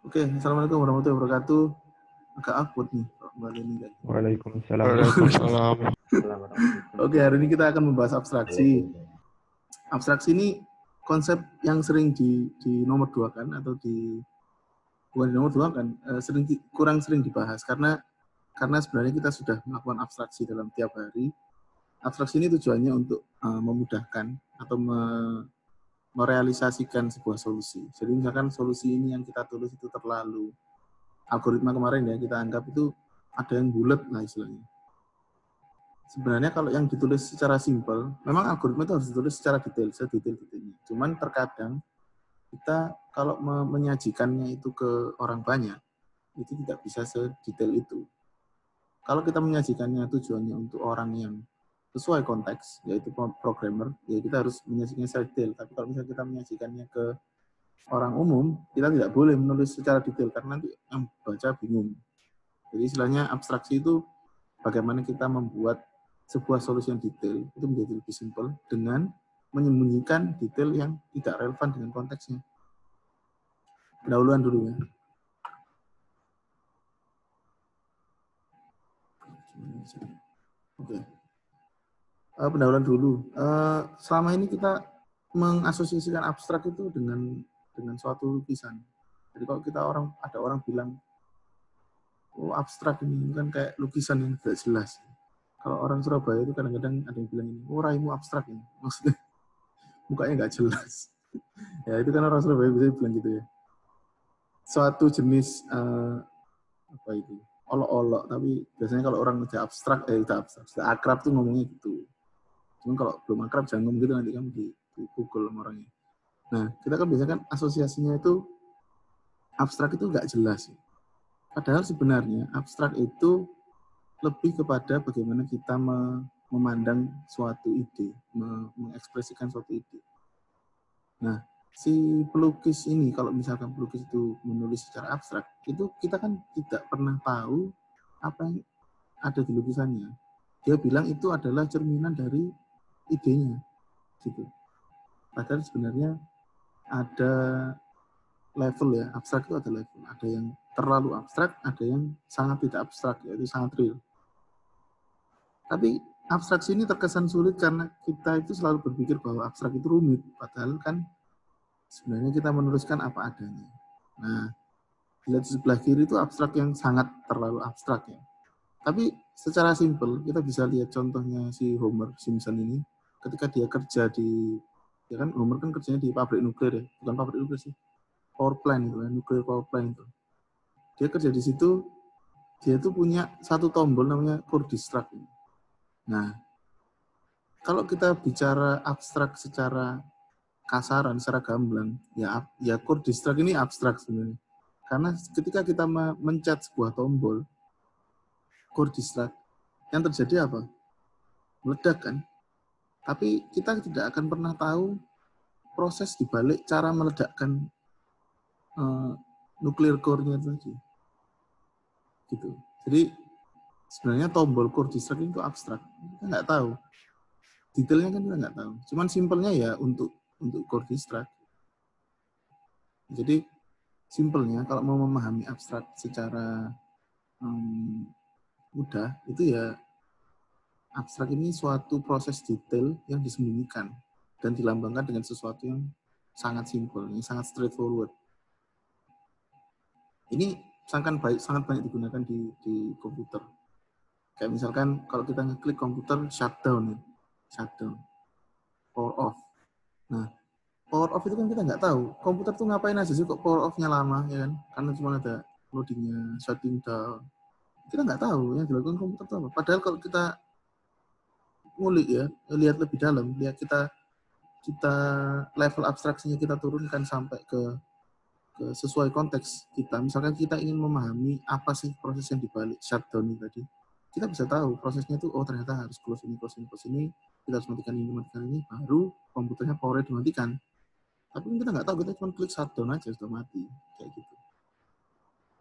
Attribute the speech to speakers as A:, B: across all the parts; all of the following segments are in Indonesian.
A: Oke, Assalamualaikum warahmatullahi wabarakatuh. Agak akut nih Pak Mbak Leni.
B: Waalaikumsalam.
C: Waalaikumsalam.
A: Oke, hari ini kita akan membahas abstraksi. Abstraksi ini konsep yang sering di, di nomor dua kan atau di bukan di nomor dua kan eh, sering di- kurang sering dibahas karena karena sebenarnya kita sudah melakukan abstraksi dalam tiap hari. Abstraksi ini tujuannya untuk eh, memudahkan atau me- merealisasikan sebuah solusi. Jadi misalkan solusi ini yang kita tulis itu terlalu algoritma kemarin ya kita anggap itu ada yang bulat lah istilahnya. Sebenarnya kalau yang ditulis secara simpel, memang algoritma itu harus ditulis secara detail, sedetail-detailnya. Cuman terkadang kita kalau me- menyajikannya itu ke orang banyak, itu tidak bisa sedetail itu. Kalau kita menyajikannya tujuannya untuk orang yang sesuai konteks, yaitu pro- programmer, ya kita harus menyajikannya secara detail. Tapi kalau misalnya kita menyajikannya ke orang umum, kita tidak boleh menulis secara detail, karena nanti yang baca bingung. Jadi istilahnya abstraksi itu bagaimana kita membuat sebuah solusi yang detail itu menjadi lebih simpel dengan menyembunyikan detail yang tidak relevan dengan konteksnya. Pendahuluan dulu ya. Oke. Eh, pendahuluan dulu. Eh, selama ini kita mengasosiasikan abstrak itu dengan dengan suatu lukisan. Jadi kalau kita orang ada orang bilang oh abstrak ini kan kayak lukisan yang tidak jelas. Kalau orang Surabaya itu kadang-kadang ada yang bilang ini, oh raimu abstrak ini. Maksudnya mukanya nggak jelas. ya itu kan orang Surabaya bisa bilang gitu ya. Suatu jenis eh, apa itu olok-olok, tapi biasanya kalau orang udah abstrak, eh udah abstrak, sudah akrab tuh ngomongnya gitu. Cuman kalau belum akrab jangan ngomong gitu nanti kamu di, di Google sama orangnya. Nah, kita kan biasanya kan asosiasinya itu abstrak itu nggak jelas. Padahal sebenarnya abstrak itu lebih kepada bagaimana kita me- memandang suatu ide, me- mengekspresikan suatu ide. Nah, si pelukis ini, kalau misalkan pelukis itu menulis secara abstrak, itu kita kan tidak pernah tahu apa yang ada di lukisannya. Dia bilang itu adalah cerminan dari idenya, gitu. Padahal sebenarnya ada level ya, abstrak itu ada level. Ada yang terlalu abstrak, ada yang sangat tidak abstrak, yaitu sangat real. Tapi abstraksi ini terkesan sulit karena kita itu selalu berpikir bahwa abstrak itu rumit, padahal kan sebenarnya kita menuliskan apa adanya. Nah, dilihat di sebelah kiri itu abstrak yang sangat terlalu abstrak ya. Tapi secara simpel kita bisa lihat contohnya si Homer Simpson ini ketika dia kerja di ya kan Homer kan kerjanya di pabrik nuklir ya, bukan pabrik nuklir sih, power plant itu, ya, nuklir power plant itu. Dia kerja di situ, dia itu punya satu tombol namanya core distract. Nah, kalau kita bicara abstrak secara kasaran, secara gamblang, ya ya core distract ini abstrak sebenarnya. Karena ketika kita me- mencet sebuah tombol, core distract, yang terjadi apa? Meledak kan? Tapi kita tidak akan pernah tahu proses dibalik cara meledakkan eh, nuklir core-nya tadi. Gitu. Jadi sebenarnya tombol core distract itu abstrak. Kita nggak tahu. Detailnya kan kita nggak tahu. Cuman simpelnya ya untuk untuk core distract. Jadi simpelnya kalau mau memahami abstrak secara em, mudah itu ya abstrak ini suatu proses detail yang disembunyikan dan dilambangkan dengan sesuatu yang sangat simpel, yang sangat straightforward. Ini sangat baik, sangat banyak digunakan di, di komputer. Kayak misalkan kalau kita ngeklik komputer shutdown, shutdown, power off. Nah, power off itu kan kita nggak tahu. Komputer tuh ngapain aja sih kok power off-nya lama, ya kan? Karena cuma ada loadingnya, shutting down. Kita nggak tahu yang dilakukan komputer itu apa. Padahal kalau kita ngulik ya, lihat lebih dalam, lihat kita kita level abstraksinya kita turunkan sampai ke ke sesuai konteks kita. Misalkan kita ingin memahami apa sih proses yang dibalik shutdown ini tadi, kita bisa tahu prosesnya itu oh ternyata harus close ini, close ini, close ini, kita harus matikan ini, matikan ini, baru komputernya powernya dimatikan. Tapi kan kita nggak tahu, kita cuma klik shutdown aja sudah mati, kayak gitu.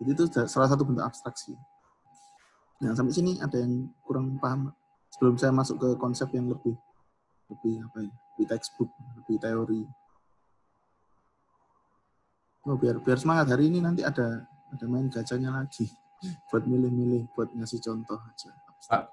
A: Jadi itu salah satu bentuk abstraksi. Nah sampai sini ada yang kurang paham sebelum saya masuk ke konsep yang lebih lebih apa ya, lebih textbook, lebih teori. Oh, biar biar semangat hari ini nanti ada ada main gacanya lagi buat milih-milih buat ngasih contoh aja.
B: Pak.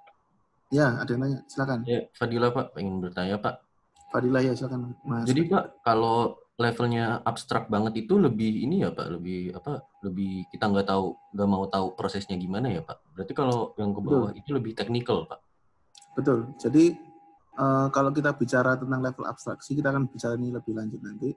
A: Ya, ada yang nanya. Silakan.
B: Ya, Fadila Pak, pengen bertanya Pak.
A: Fadila ya, silakan.
B: Mas. Jadi Pak, kalau levelnya abstrak banget itu lebih ini ya Pak, lebih apa? Lebih kita nggak tahu, nggak mau tahu prosesnya gimana ya Pak. Berarti kalau yang ke bawah Betul. itu lebih teknikal Pak.
A: Betul. Jadi uh, kalau kita bicara tentang level abstraksi, kita akan bicara ini lebih lanjut nanti.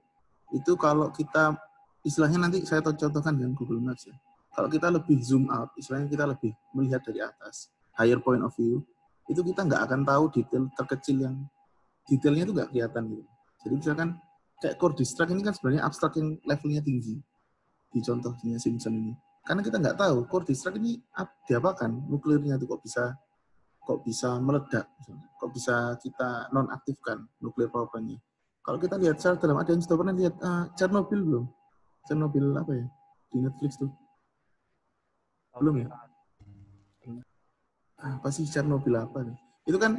A: Itu kalau kita istilahnya nanti saya contohkan dengan Google Maps ya. Kalau kita lebih zoom out, istilahnya kita lebih melihat dari atas, higher point of view, itu kita nggak akan tahu detail terkecil yang detailnya itu nggak kelihatan gitu. Jadi misalkan kayak core distract ini kan sebenarnya abstrak yang levelnya tinggi di contohnya Simpson ini. Karena kita nggak tahu core distract ini diapakan, nuklirnya itu kok bisa kok bisa meledak, kok bisa kita nonaktifkan nuklir power plant-nya. Kalau kita lihat secara dalam, ada yang sudah pernah lihat uh, Chernobyl belum? Chernobyl apa ya? Di Netflix tuh. Belum ya? apa sih Chernobyl apa nih? Itu kan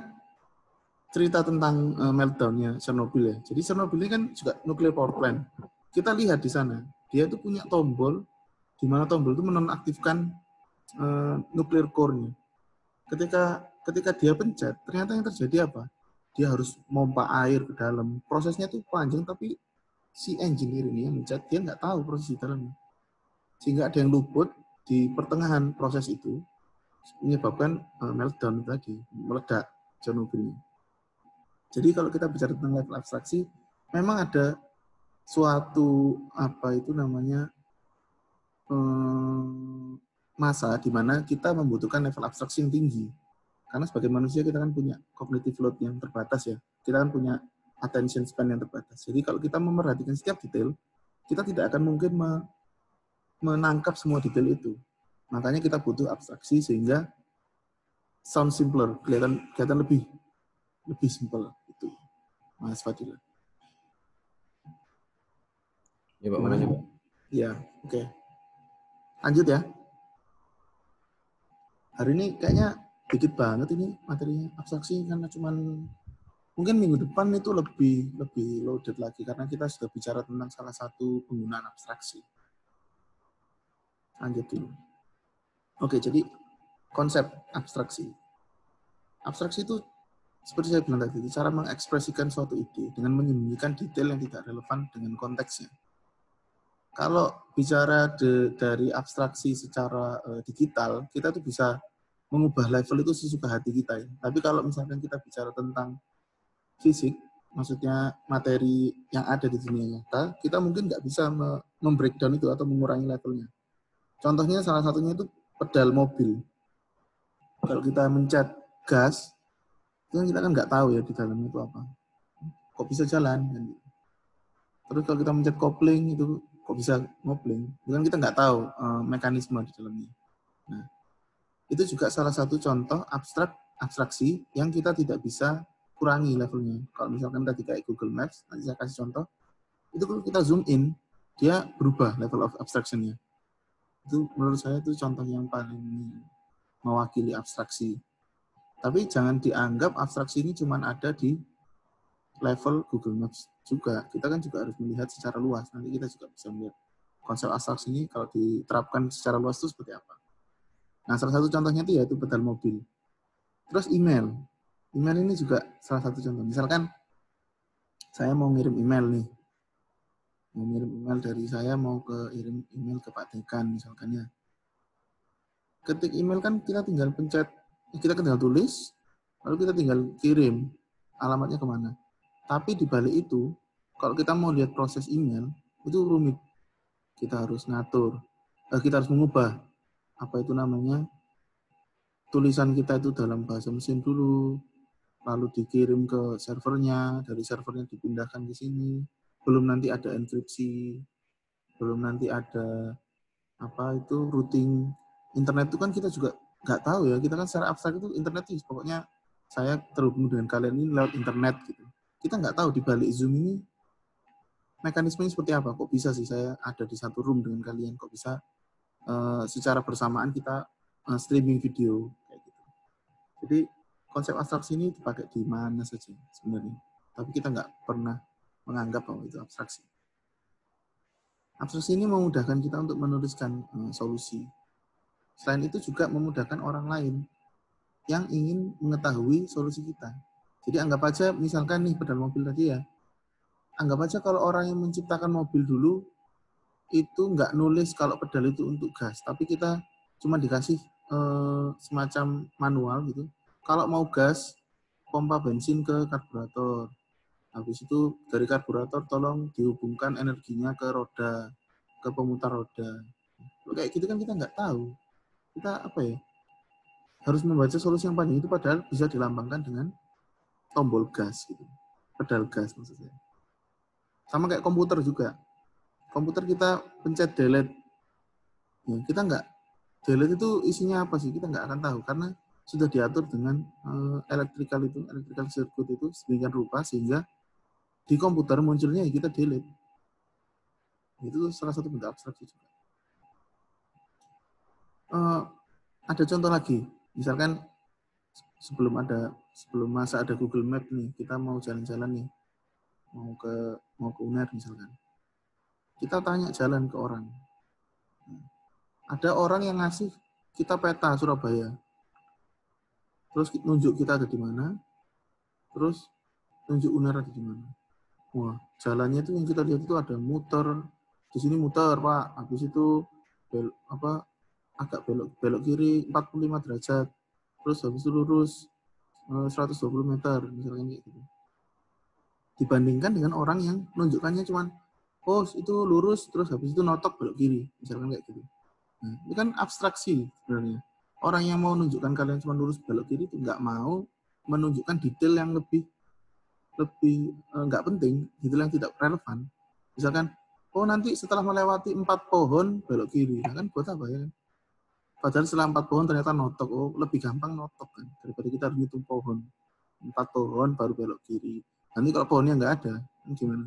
A: cerita tentang uh, meltdownnya Chernobyl ya. Jadi Chernobyl ini kan juga nuclear power plant. Kita lihat di sana, dia itu punya tombol di mana tombol itu menonaktifkan uh, nuclear core-nya. Ketika ketika dia pencet, ternyata yang terjadi apa? Dia harus mompa air ke dalam. Prosesnya itu panjang, tapi si engineer ini yang mencet, dia nggak tahu proses di dalamnya. Sehingga ada yang luput di pertengahan proses itu, menyebabkan uh, meltdown tadi, meledak Chernobyl. Jadi kalau kita bicara tentang level abstraksi, memang ada suatu apa itu namanya um, masa di mana kita membutuhkan level abstraksi yang tinggi. Karena sebagai manusia kita kan punya cognitive load yang terbatas ya. Kita kan punya attention span yang terbatas. Jadi kalau kita memperhatikan setiap detail, kita tidak akan mungkin menangkap semua detail itu. Makanya kita butuh abstraksi sehingga sound simpler, kelihatan kelihatan lebih lebih simpel itu. Mas Fadil.
B: Ya, Pak. Mana?
A: Ya, oke. Okay. Lanjut ya. Hari ini kayaknya dikit banget ini materinya abstraksi karena cuman mungkin minggu depan itu lebih lebih loaded lagi karena kita sudah bicara tentang salah satu penggunaan abstraksi. Lanjut dulu. Oke, jadi konsep abstraksi. Abstraksi itu seperti saya bilang tadi, cara mengekspresikan suatu ide dengan menyembunyikan detail yang tidak relevan dengan konteksnya. Kalau bicara de, dari abstraksi secara uh, digital, kita tuh bisa mengubah level itu sesuka hati kita ya. Tapi kalau misalkan kita bicara tentang fisik, maksudnya materi yang ada di dunia nyata, kita mungkin nggak bisa membreakdown itu atau mengurangi levelnya. Contohnya salah satunya itu pedal mobil. Kalau kita mencet gas, kan kita kan nggak tahu ya di dalamnya itu apa. Kok bisa jalan? Terus kalau kita mencet kopling itu kok bisa ngopling? Itu kan kita nggak tahu uh, mekanisme di dalamnya. Nah, itu juga salah satu contoh abstrak abstraksi yang kita tidak bisa kurangi levelnya. Kalau misalkan tadi kayak Google Maps, nanti saya kasih contoh, itu kalau kita zoom in, dia berubah level of abstraction-nya itu menurut saya itu contoh yang paling mewakili abstraksi. Tapi jangan dianggap abstraksi ini cuma ada di level Google Maps juga. Kita kan juga harus melihat secara luas. Nanti kita juga bisa melihat konsep abstraksi ini kalau diterapkan secara luas itu seperti apa. Nah, salah satu contohnya itu yaitu pedal mobil. Terus email. Email ini juga salah satu contoh. Misalkan saya mau ngirim email nih mengirim email dari saya mau ke kirim email ke Pak Dekan misalkan ya. Ketik email kan kita tinggal pencet, kita tinggal tulis, lalu kita tinggal kirim alamatnya ke mana. Tapi di balik itu, kalau kita mau lihat proses email, itu rumit. Kita harus ngatur, eh, kita harus mengubah apa itu namanya tulisan kita itu dalam bahasa mesin dulu, lalu dikirim ke servernya, dari servernya dipindahkan ke sini, belum nanti ada enkripsi, belum nanti ada apa itu routing. Internet itu kan kita juga nggak tahu ya kita kan secara abstrak itu internet itu pokoknya saya terhubung dengan kalian ini lewat internet gitu. Kita nggak tahu di balik zoom ini mekanismenya seperti apa. Kok bisa sih saya ada di satu room dengan kalian? Kok bisa uh, secara bersamaan kita uh, streaming video kayak gitu jadi konsep abstraksi ini dipakai di mana saja sebenarnya tapi kita nggak pernah menganggap bahwa itu abstraksi. Abstraksi ini memudahkan kita untuk menuliskan uh, solusi. Selain itu juga memudahkan orang lain yang ingin mengetahui solusi kita. Jadi anggap aja misalkan nih pedal mobil tadi ya, anggap aja kalau orang yang menciptakan mobil dulu itu nggak nulis kalau pedal itu untuk gas, tapi kita cuma dikasih eh, semacam manual gitu. Kalau mau gas, pompa bensin ke karburator. Habis itu dari karburator tolong dihubungkan energinya ke roda, ke pemutar roda. Kayak gitu kan kita nggak tahu. Kita apa ya? Harus membaca solusi yang panjang itu padahal bisa dilambangkan dengan tombol gas gitu. Pedal gas maksudnya. Sama kayak komputer juga. Komputer kita pencet delete. Ya, kita nggak delete itu isinya apa sih? Kita nggak akan tahu karena sudah diatur dengan uh, electrical itu, electrical circuit itu sedemikian rupa sehingga di komputer munculnya ya kita delete. Itu salah satu bentuk abstraksi juga. Uh, ada contoh lagi, misalkan sebelum ada sebelum masa ada Google Map nih, kita mau jalan-jalan nih, mau ke mau ke UNER misalkan. Kita tanya jalan ke orang. Ada orang yang ngasih kita peta Surabaya. Terus nunjuk kita ada di mana. Terus nunjuk UNER ada di mana. Wah, jalannya itu yang kita lihat itu ada muter. Di sini muter, Pak. Habis itu belok apa agak belok belok kiri 45 derajat. Terus habis itu lurus 120 eh, meter misalkan kayak gitu dibandingkan dengan orang yang menunjukkannya cuman oh itu lurus terus habis itu notok belok kiri misalkan kayak gitu. Nah, ini kan abstraksi sebenarnya. Orang yang mau menunjukkan kalian cuma lurus belok kiri itu nggak mau menunjukkan detail yang lebih lebih eh, nggak penting detail yang tidak relevan. Misalkan oh nanti setelah melewati empat pohon belok kiri. Nah, kan buat apa ya? Kan padahal setelah empat pohon ternyata notok. Oh lebih gampang notok kan daripada kita harus hitung pohon. Empat pohon baru belok kiri. Nanti kalau pohonnya nggak ada, gimana?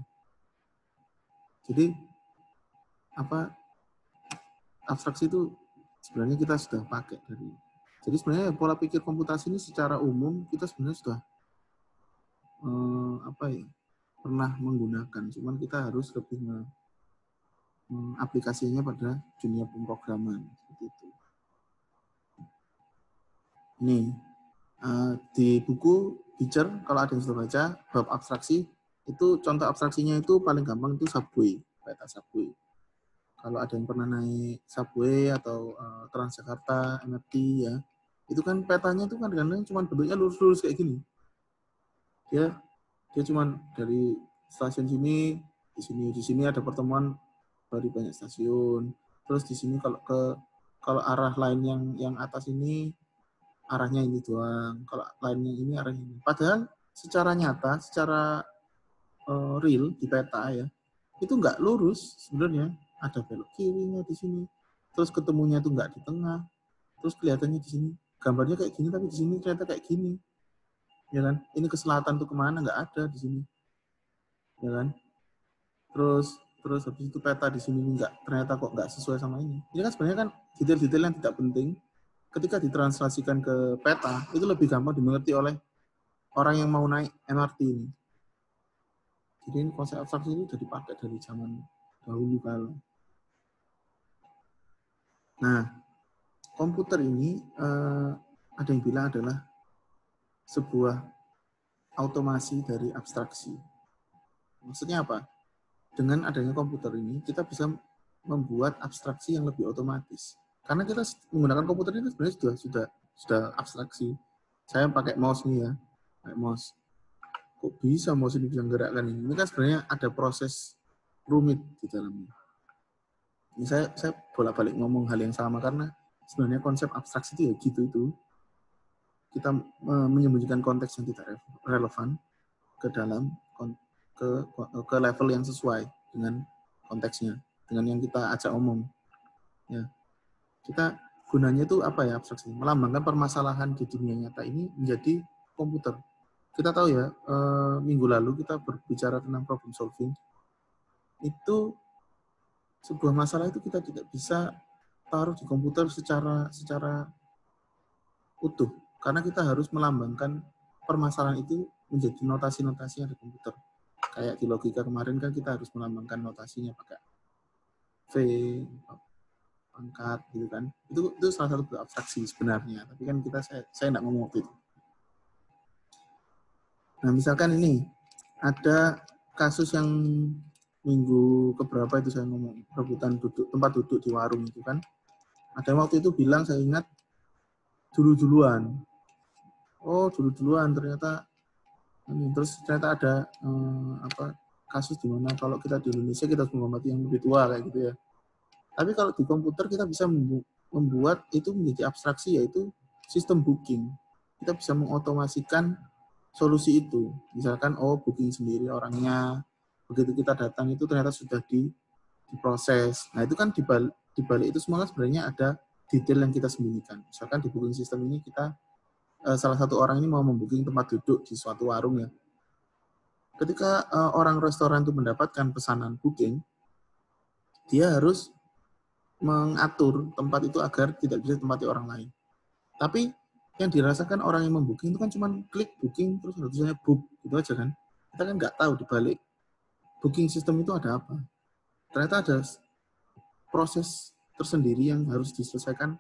A: Jadi apa abstraksi itu sebenarnya kita sudah pakai dari. Jadi sebenarnya pola pikir komputasi ini secara umum kita sebenarnya sudah eh, apa ya pernah menggunakan, cuman kita harus lebih mengaplikasinya pada dunia pemrograman seperti itu. Nih eh, di buku Teacher, kalau ada yang sudah baca, bab abstraksi, itu contoh abstraksinya itu paling gampang itu subway, peta subway. Kalau ada yang pernah naik subway atau uh, Transjakarta, MRT ya, itu kan petanya itu kan kadang-kadang cuma bentuknya lurus-lurus kayak gini. Dia dia cuma dari stasiun sini, di sini, di sini ada pertemuan dari banyak stasiun. Terus di sini kalau ke kalau arah lain yang yang atas ini arahnya ini doang. Kalau lainnya ini arahnya ini. Padahal secara nyata, secara uh, real di peta ya, itu nggak lurus sebenarnya. Ada belok kirinya di sini. Terus ketemunya itu nggak di tengah. Terus kelihatannya di sini. Gambarnya kayak gini, tapi di sini ternyata kayak gini. Ya kan? Ini ke selatan tuh ke mana? Nggak ada di sini. Ya kan? Terus terus habis itu peta di sini nggak ternyata kok nggak sesuai sama ini. Ini kan sebenarnya kan detail-detail yang tidak penting ketika ditranslasikan ke peta itu lebih gampang dimengerti oleh orang yang mau naik MRT ini. Jadi ini konsep abstraksi ini sudah dipakai dari zaman dahulu kala. Nah, komputer ini eh, ada yang bilang adalah sebuah automasi dari abstraksi. Maksudnya apa? Dengan adanya komputer ini, kita bisa membuat abstraksi yang lebih otomatis. Karena kita menggunakan komputer itu sebenarnya sudah sudah sudah abstraksi. Saya pakai mouse nih ya, pakai mouse. Kok bisa ini bisa menggerakkan ini? Ini kan sebenarnya ada proses rumit di dalamnya. Ini saya saya bolak-balik ngomong hal yang sama karena sebenarnya konsep abstraksi itu ya gitu itu. Kita menyembunyikan konteks yang tidak relevan ke dalam ke ke level yang sesuai dengan konteksnya, dengan yang kita ajak omong. Ya kita gunanya itu apa ya abstraksi melambangkan permasalahan di dunia nyata ini menjadi komputer kita tahu ya e, minggu lalu kita berbicara tentang problem solving itu sebuah masalah itu kita tidak bisa taruh di komputer secara secara utuh karena kita harus melambangkan permasalahan itu menjadi notasi-notasi yang di komputer kayak di logika kemarin kan kita harus melambangkan notasinya pakai V, pangkat gitu kan. Itu itu salah satu abstraksi sebenarnya, tapi kan kita saya saya enggak ngomong waktu itu. Nah, misalkan ini ada kasus yang minggu keberapa itu saya ngomong rebutan duduk tempat duduk di warung itu kan. Ada yang waktu itu bilang saya ingat dulu-duluan. Oh, dulu-duluan ternyata ini terus ternyata ada eh, apa kasus di mana kalau kita di Indonesia kita harus menghormati yang lebih tua kayak gitu ya. Tapi kalau di komputer kita bisa membuat itu menjadi abstraksi yaitu sistem booking. Kita bisa mengotomasikan solusi itu. Misalkan oh booking sendiri orangnya begitu kita datang itu ternyata sudah di diproses. Nah, itu kan di balik, di balik itu semua kan sebenarnya ada detail yang kita sembunyikan. Misalkan di booking system ini kita eh, salah satu orang ini mau membooking tempat duduk di suatu warung ya ketika uh, orang restoran itu mendapatkan pesanan booking, dia harus mengatur tempat itu agar tidak bisa ditempati orang lain. Tapi yang dirasakan orang yang membooking itu kan cuma klik booking terus ada book gitu aja kan. Kita kan nggak tahu di balik booking system itu ada apa. Ternyata ada proses tersendiri yang harus diselesaikan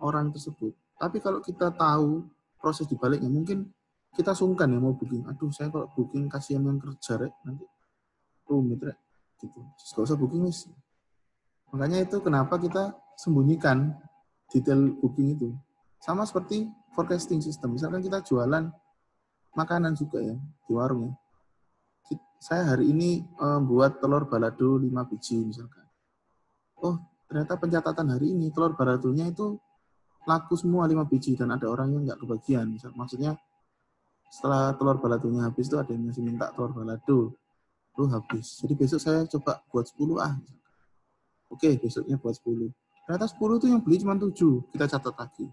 A: orang tersebut. Tapi kalau kita tahu proses di baliknya, mungkin kita sungkan ya mau booking. Aduh, saya kalau booking kasihan yang kerja rek nanti rumit rek gitu. Gak usah booking wis. Makanya itu kenapa kita sembunyikan detail booking itu. Sama seperti forecasting system. Misalkan kita jualan makanan juga ya di warung ya. Saya hari ini membuat telur balado 5 biji misalkan. Oh, ternyata pencatatan hari ini telur baladonya itu laku semua 5 biji dan ada orang yang nggak kebagian. Maksudnya setelah telur baladonya habis itu ada yang masih minta telur balado itu habis jadi besok saya coba buat 10 ah oke besoknya buat 10 ternyata 10 itu yang beli cuma 7 kita catat lagi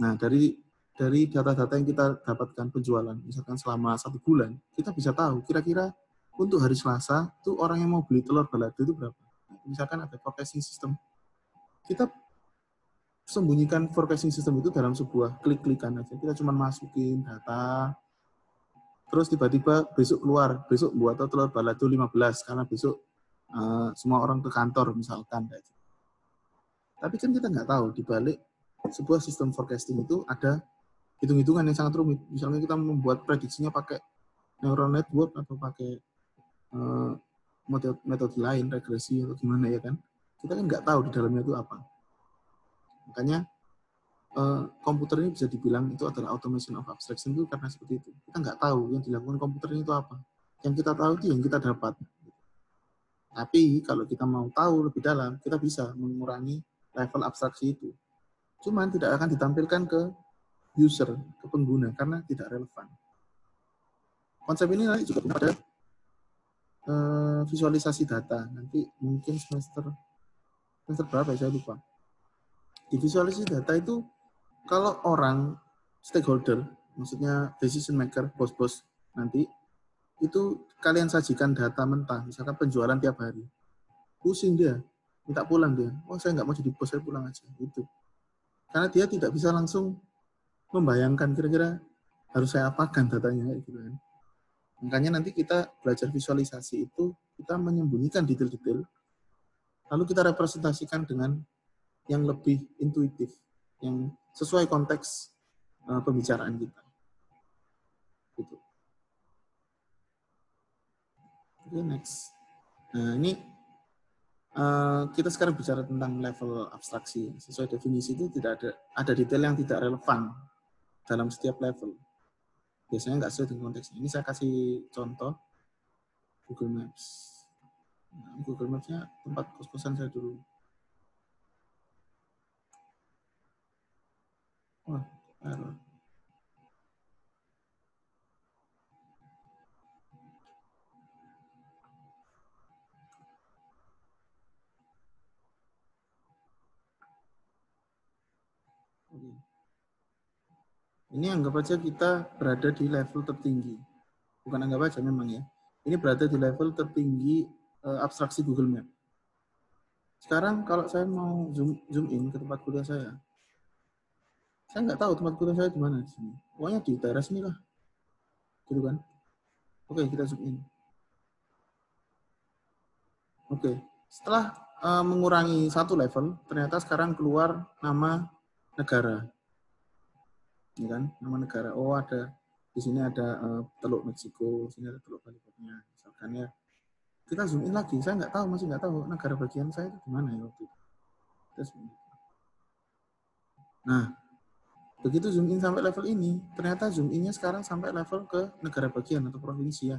A: nah dari dari data-data yang kita dapatkan penjualan misalkan selama satu bulan kita bisa tahu kira-kira untuk hari Selasa itu orang yang mau beli telur balado itu berapa misalkan ada forecasting system kita sembunyikan forecasting system itu dalam sebuah klik-klikan aja. Kita cuma masukin data, terus tiba-tiba besok keluar, besok buat telur balado 15, karena besok uh, semua orang ke kantor misalkan. Gitu. Tapi kan kita nggak tahu, di balik sebuah sistem forecasting itu ada hitung-hitungan yang sangat rumit. Misalnya kita membuat prediksinya pakai neural network atau pakai uh, metode, metode lain, regresi atau gimana ya kan. Kita kan nggak tahu di dalamnya itu apa. Makanya uh, komputer ini bisa dibilang itu adalah automation of abstraction itu karena seperti itu. Kita nggak tahu yang dilakukan komputer ini itu apa. Yang kita tahu itu yang kita dapat. Tapi kalau kita mau tahu lebih dalam, kita bisa mengurangi level abstraksi itu. Cuman tidak akan ditampilkan ke user, ke pengguna, karena tidak relevan. Konsep ini nanti juga pada uh, visualisasi data. Nanti mungkin semester semester berapa ya, saya lupa di visualisasi data itu kalau orang stakeholder, maksudnya decision maker, bos-bos nanti, itu kalian sajikan data mentah, misalkan penjualan tiap hari. Pusing dia, minta pulang dia. Oh saya nggak mau jadi bos, saya pulang aja. Gitu. Karena dia tidak bisa langsung membayangkan kira-kira harus saya apakan datanya. Gitu kan. Makanya nanti kita belajar visualisasi itu, kita menyembunyikan detail-detail, lalu kita representasikan dengan yang lebih intuitif, yang sesuai konteks uh, pembicaraan kita. Gitu. Okay, next. Nah, ini uh, kita sekarang bicara tentang level abstraksi. Sesuai definisi itu tidak ada ada detail yang tidak relevan dalam setiap level. Biasanya nggak sesuai dengan konteksnya. Ini saya kasih contoh Google Maps. Nah, Google Maps-nya tempat kos-kosan saya dulu. Wah, error. Ini anggap aja kita berada di level tertinggi. Bukan anggap aja memang ya. Ini berada di level tertinggi uh, abstraksi Google Map. Sekarang kalau saya mau zoom, zoom in ke tempat kuliah saya, saya nggak tahu tempat kuliah saya di mana di sini. Pokoknya di daerah sini lah. Gitu kan? Oke, kita zoom in. Oke, setelah uh, mengurangi satu level, ternyata sekarang keluar nama negara. Ya kan? Nama negara. Oh, ada di sini ada uh, Teluk Meksiko, di sini ada Teluk Balikpapan. Misalkan ya. Kita zoom in lagi. Saya nggak tahu, masih nggak tahu negara bagian saya itu di mana ya waktu itu. Nah, begitu zoom in sampai level ini, ternyata zoom innya sekarang sampai level ke negara bagian atau provinsi ya.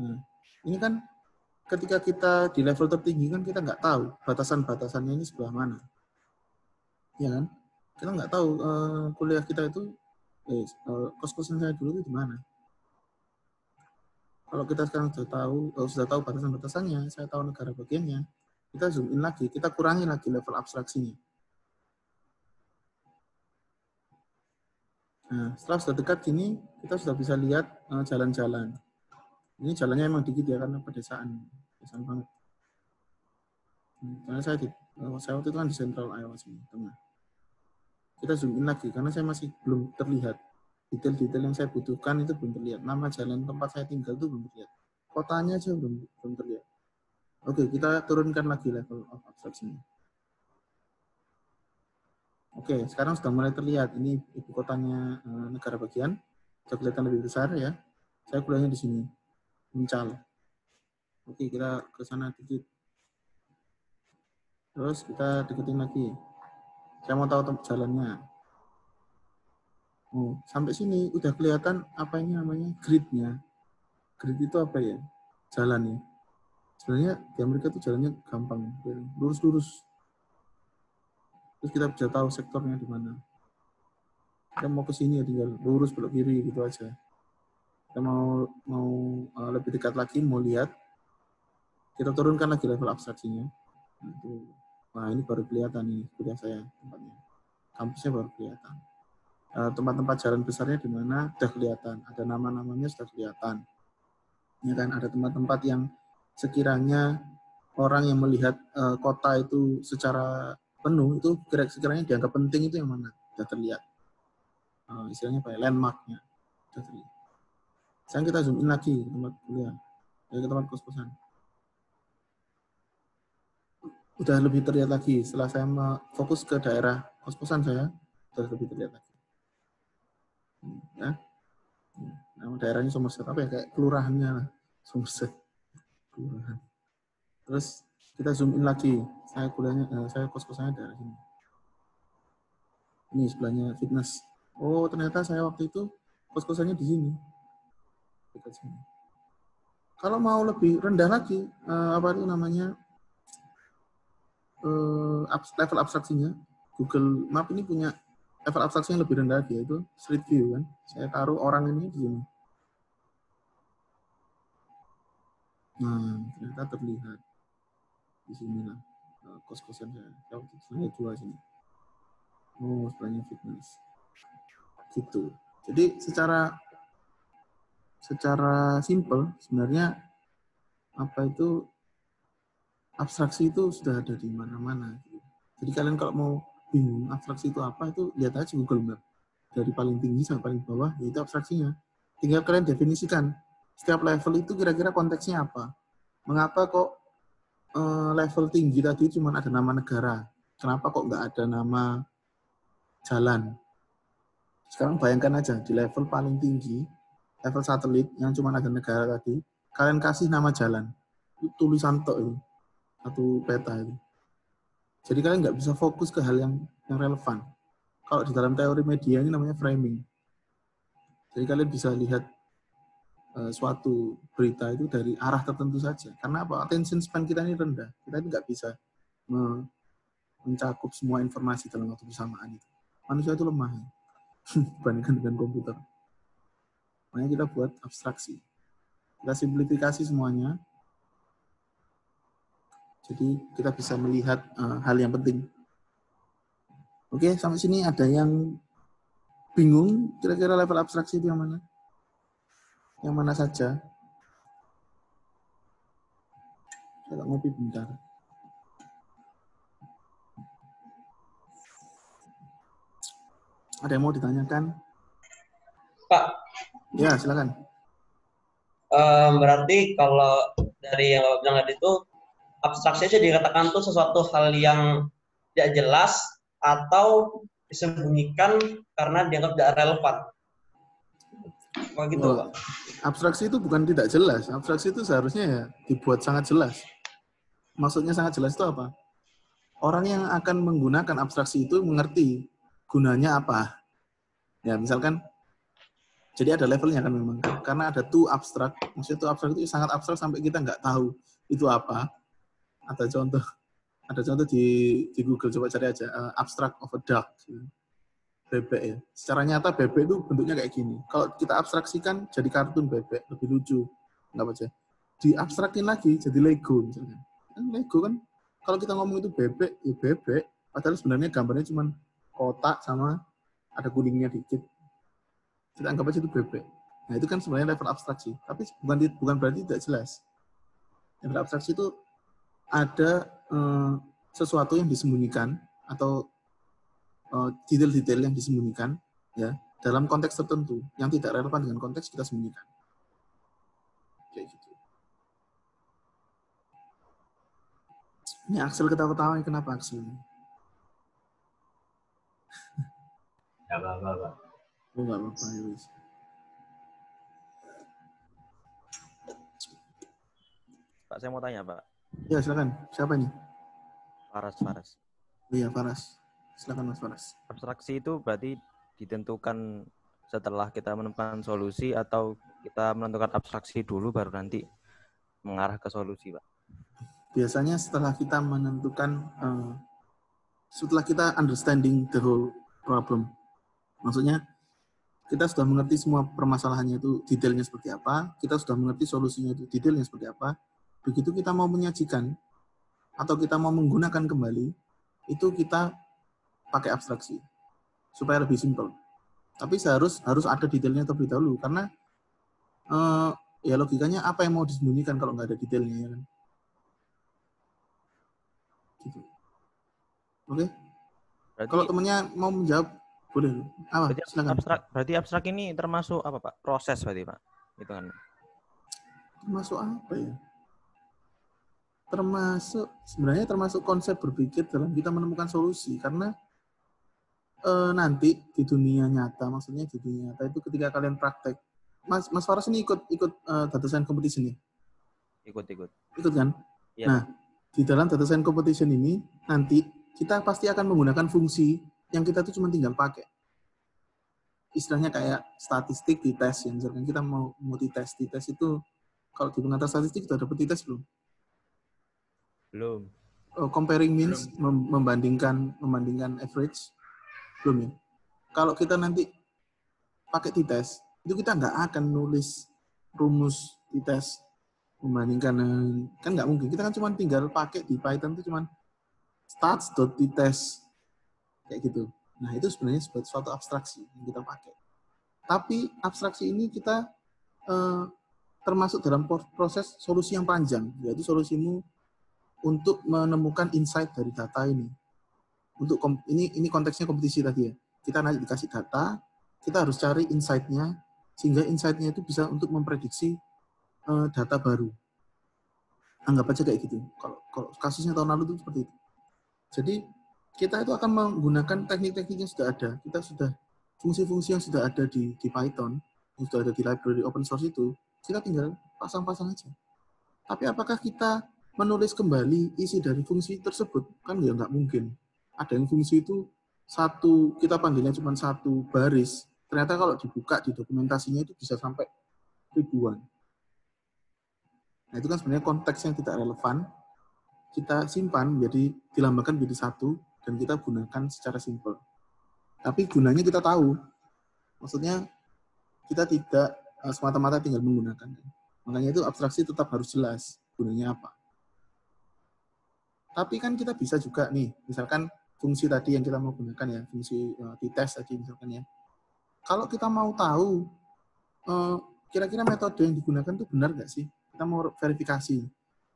A: Nah, ini kan ketika kita di level tertinggi kan kita nggak tahu batasan-batasannya ini sebelah mana. Ya kan? Kita nggak tahu uh, kuliah kita itu, eh, uh, kos-kosan saya dulu itu di mana. Kalau kita sekarang sudah tahu, uh, sudah tahu batasan-batasannya, saya tahu negara bagiannya, kita zoom in lagi, kita kurangi lagi level abstraksinya. Nah, setelah sudah dekat gini, kita sudah bisa lihat jalan-jalan. Uh, ini jalannya emang dikit ya karena pedesaan, pedesaan banget. Hmm, karena saya di, saya waktu itu kan di Central Iowa sini, tengah. Kita zoom in lagi karena saya masih belum terlihat detail-detail yang saya butuhkan itu belum terlihat. Nama jalan tempat saya tinggal itu belum terlihat. Kotanya aja belum belum terlihat. Oke, kita turunkan lagi level of abstraction. Oke, sekarang sudah mulai terlihat. Ini ibu kotanya eh, negara bagian. Sudah kelihatan lebih besar ya. Saya kuliahnya di sini mencal. Oke, kita ke sana dikit. Terus kita deketin lagi. Saya mau tahu jalannya. Oh, sampai sini udah kelihatan apa ini namanya gridnya. Grid itu apa ya? Jalan ya. Sebenarnya di Amerika itu jalannya gampang, lurus-lurus. Terus kita bisa tahu sektornya di mana. Kita mau ke sini ya tinggal lurus belok kiri gitu aja kita mau mau uh, lebih dekat lagi mau lihat kita turunkan lagi level abstraksinya nah, nah ini baru kelihatan nih kuliah saya tempatnya. Kampusnya baru kelihatan. Uh, tempat-tempat jalan besarnya di mana? Sudah kelihatan. Ada nama-namanya sudah kelihatan. Ya kan? Ada tempat-tempat yang sekiranya orang yang melihat uh, kota itu secara penuh itu kira sekiranya dianggap penting itu yang mana? Sudah terlihat. Uh, istilahnya apa ya? Landmarknya. Sudah terlihat. Sekarang kita zoom in lagi tempat kuliah, ya, ke tempat kos-kosan. Udah lebih terlihat lagi setelah saya fokus ke daerah kos-kosan saya, sudah lebih terlihat lagi. Ya. Nama daerahnya Somerset apa ya kayak kelurahannya lah. Somerset. Kelurahan. Terus kita zoom in lagi. Saya kuliahnya, eh, saya kos-kosannya daerah sini. Ini sebelahnya fitness. Oh ternyata saya waktu itu kos-kosannya di sini. Kalau mau lebih rendah lagi, uh, apa itu namanya uh, level abstraksinya, Google Map ini punya level abstraksi yang lebih rendah lagi, yaitu Street View kan. Saya taruh orang ini di sini. Nah, ternyata terlihat di sini lah uh, kos-kosan saya. Saya jual sini. Oh, sebelahnya fitness. Gitu. Jadi secara secara simpel sebenarnya apa itu abstraksi itu sudah ada di mana-mana. Jadi kalian kalau mau bingung abstraksi itu apa itu lihat aja Google Map dari paling tinggi sampai paling bawah itu abstraksinya. Tinggal kalian definisikan setiap level itu kira-kira konteksnya apa. Mengapa kok eh, level tinggi tadi cuma ada nama negara? Kenapa kok nggak ada nama jalan? Sekarang bayangkan aja di level paling tinggi level satelit yang cuma ada negara tadi, kalian kasih nama jalan. Tulisan tok itu. Satu peta itu. Jadi kalian nggak bisa fokus ke hal yang yang relevan. Kalau di dalam teori media ini namanya framing. Jadi kalian bisa lihat uh, suatu berita itu dari arah tertentu saja. Karena apa? Attention span kita ini rendah. Kita ini nggak bisa me mencakup semua informasi dalam waktu bersamaan itu. Manusia itu lemah ya. dibandingkan dengan komputer. Makanya kita buat abstraksi. Kita simplifikasi semuanya. Jadi kita bisa melihat uh, hal yang penting. Oke, sampai sini ada yang bingung kira-kira level abstraksi itu yang mana? Yang mana saja? Saya ngopi bentar. Ada yang mau ditanyakan?
C: Pak,
A: Ya, silakan.
C: Um, berarti kalau dari yang Bapak bilang tadi itu abstraksi aja dikatakan tuh sesuatu hal yang tidak jelas atau disembunyikan karena dianggap tidak relevan. Oh gitu. Pak.
A: Abstraksi itu bukan tidak jelas. Abstraksi itu seharusnya ya dibuat sangat jelas. Maksudnya sangat jelas itu apa? Orang yang akan menggunakan abstraksi itu mengerti gunanya apa. Ya, misalkan jadi ada levelnya kan memang. Karena ada too abstrak. Maksudnya too abstrak itu sangat abstrak sampai kita nggak tahu itu apa. Ada contoh ada contoh di di Google coba cari aja eh, abstract of a duck. Bebek ya. Secara nyata bebek itu bentuknya kayak gini. Kalau kita abstraksikan jadi kartun bebek lebih lucu. Nggak aja. Diabstrakin lagi jadi Lego misalnya. Kan Lego kan kalau kita ngomong itu bebek, ya bebek. Padahal sebenarnya gambarnya cuma kotak sama ada kuningnya dikit. Kita anggap aja itu bebek. Nah itu kan sebenarnya level abstraksi. Tapi bukan di- bukan berarti tidak jelas. Level abstraksi itu ada eh, sesuatu yang disembunyikan atau eh, detail-detail yang disembunyikan ya dalam konteks tertentu yang tidak relevan dengan konteks kita sembunyikan. Kayak gitu. Ini Axel ketawa-ketawa ini kenapa Axel?
D: Ya, apa-apa, Pak.
A: Oh nggak apa-apa ya wis.
E: Pak, saya mau tanya, Pak.
A: Ya silakan. Siapa ini?
E: Faras, Faras.
A: Iya Faras. Silakan Mas Faras.
E: Abstraksi itu berarti ditentukan setelah kita menemukan solusi atau kita menentukan abstraksi dulu baru nanti mengarah ke solusi, Pak.
A: Biasanya setelah kita menentukan eh, setelah kita understanding the whole problem. Maksudnya kita sudah mengerti semua permasalahannya itu detailnya seperti apa, kita sudah mengerti solusinya itu detailnya seperti apa. Begitu kita mau menyajikan atau kita mau menggunakan kembali, itu kita pakai abstraksi supaya lebih simpel. Tapi seharus harus ada detailnya terlebih dahulu karena eh, ya logikanya apa yang mau disembunyikan kalau nggak ada detailnya ya kan? Gitu. Oke,
E: Berarti,
A: kalau temennya mau menjawab boleh. Apa?
E: berarti
A: Silakan.
E: abstrak berarti abstrak ini termasuk apa, Pak? Proses berarti, Pak. Itu kan.
A: Termasuk apa ya? Termasuk sebenarnya termasuk konsep berpikir dalam kita menemukan solusi karena eh, nanti di dunia nyata, maksudnya di dunia nyata itu ketika kalian praktek, Mas Mas Faras ini ikut ikut eh, data science competition nih,
E: Ikut-ikut.
A: ikut kan?
E: Iya,
A: Nah, di dalam data science competition ini nanti kita pasti akan menggunakan fungsi yang kita tuh cuma tinggal pakai. Istilahnya kayak statistik di tes ya. Misalkan kita mau mau di tes, di tes itu kalau di pengantar statistik kita dapat di tes belum?
E: Belum.
A: Oh, comparing means mem- membandingkan membandingkan average belum ya. Kalau kita nanti pakai tes itu kita nggak akan nulis rumus tes membandingkan kan nggak mungkin kita kan cuma tinggal pakai di Python itu cuma stats.test kayak gitu. Nah itu sebenarnya sebuah suatu abstraksi yang kita pakai. Tapi abstraksi ini kita eh, termasuk dalam proses solusi yang panjang, yaitu solusimu untuk menemukan insight dari data ini. Untuk ini ini konteksnya kompetisi tadi ya. Kita nanti dikasih data, kita harus cari insight-nya sehingga insight-nya itu bisa untuk memprediksi eh, data baru. Anggap aja kayak gitu. Kalau kalau kasusnya tahun lalu itu seperti itu. Jadi kita itu akan menggunakan teknik-teknik yang sudah ada. Kita sudah fungsi-fungsi yang sudah ada di, di Python, yang sudah ada di library open source itu, kita tinggal pasang-pasang aja. Tapi apakah kita menulis kembali isi dari fungsi tersebut? Kan ya nggak mungkin. Ada yang fungsi itu satu, kita panggilnya cuma satu baris. Ternyata kalau dibuka di dokumentasinya itu bisa sampai ribuan. Nah itu kan sebenarnya konteks yang tidak relevan. Kita simpan jadi dilambangkan menjadi satu dan kita gunakan secara simpel. Tapi gunanya kita tahu. Maksudnya kita tidak eh, semata-mata tinggal menggunakan. Makanya itu abstraksi tetap harus jelas gunanya apa. Tapi kan kita bisa juga nih, misalkan fungsi tadi yang kita mau gunakan ya, fungsi eh, di tes tadi misalkan ya. Kalau kita mau tahu eh, kira-kira metode yang digunakan itu benar nggak sih? Kita mau verifikasi.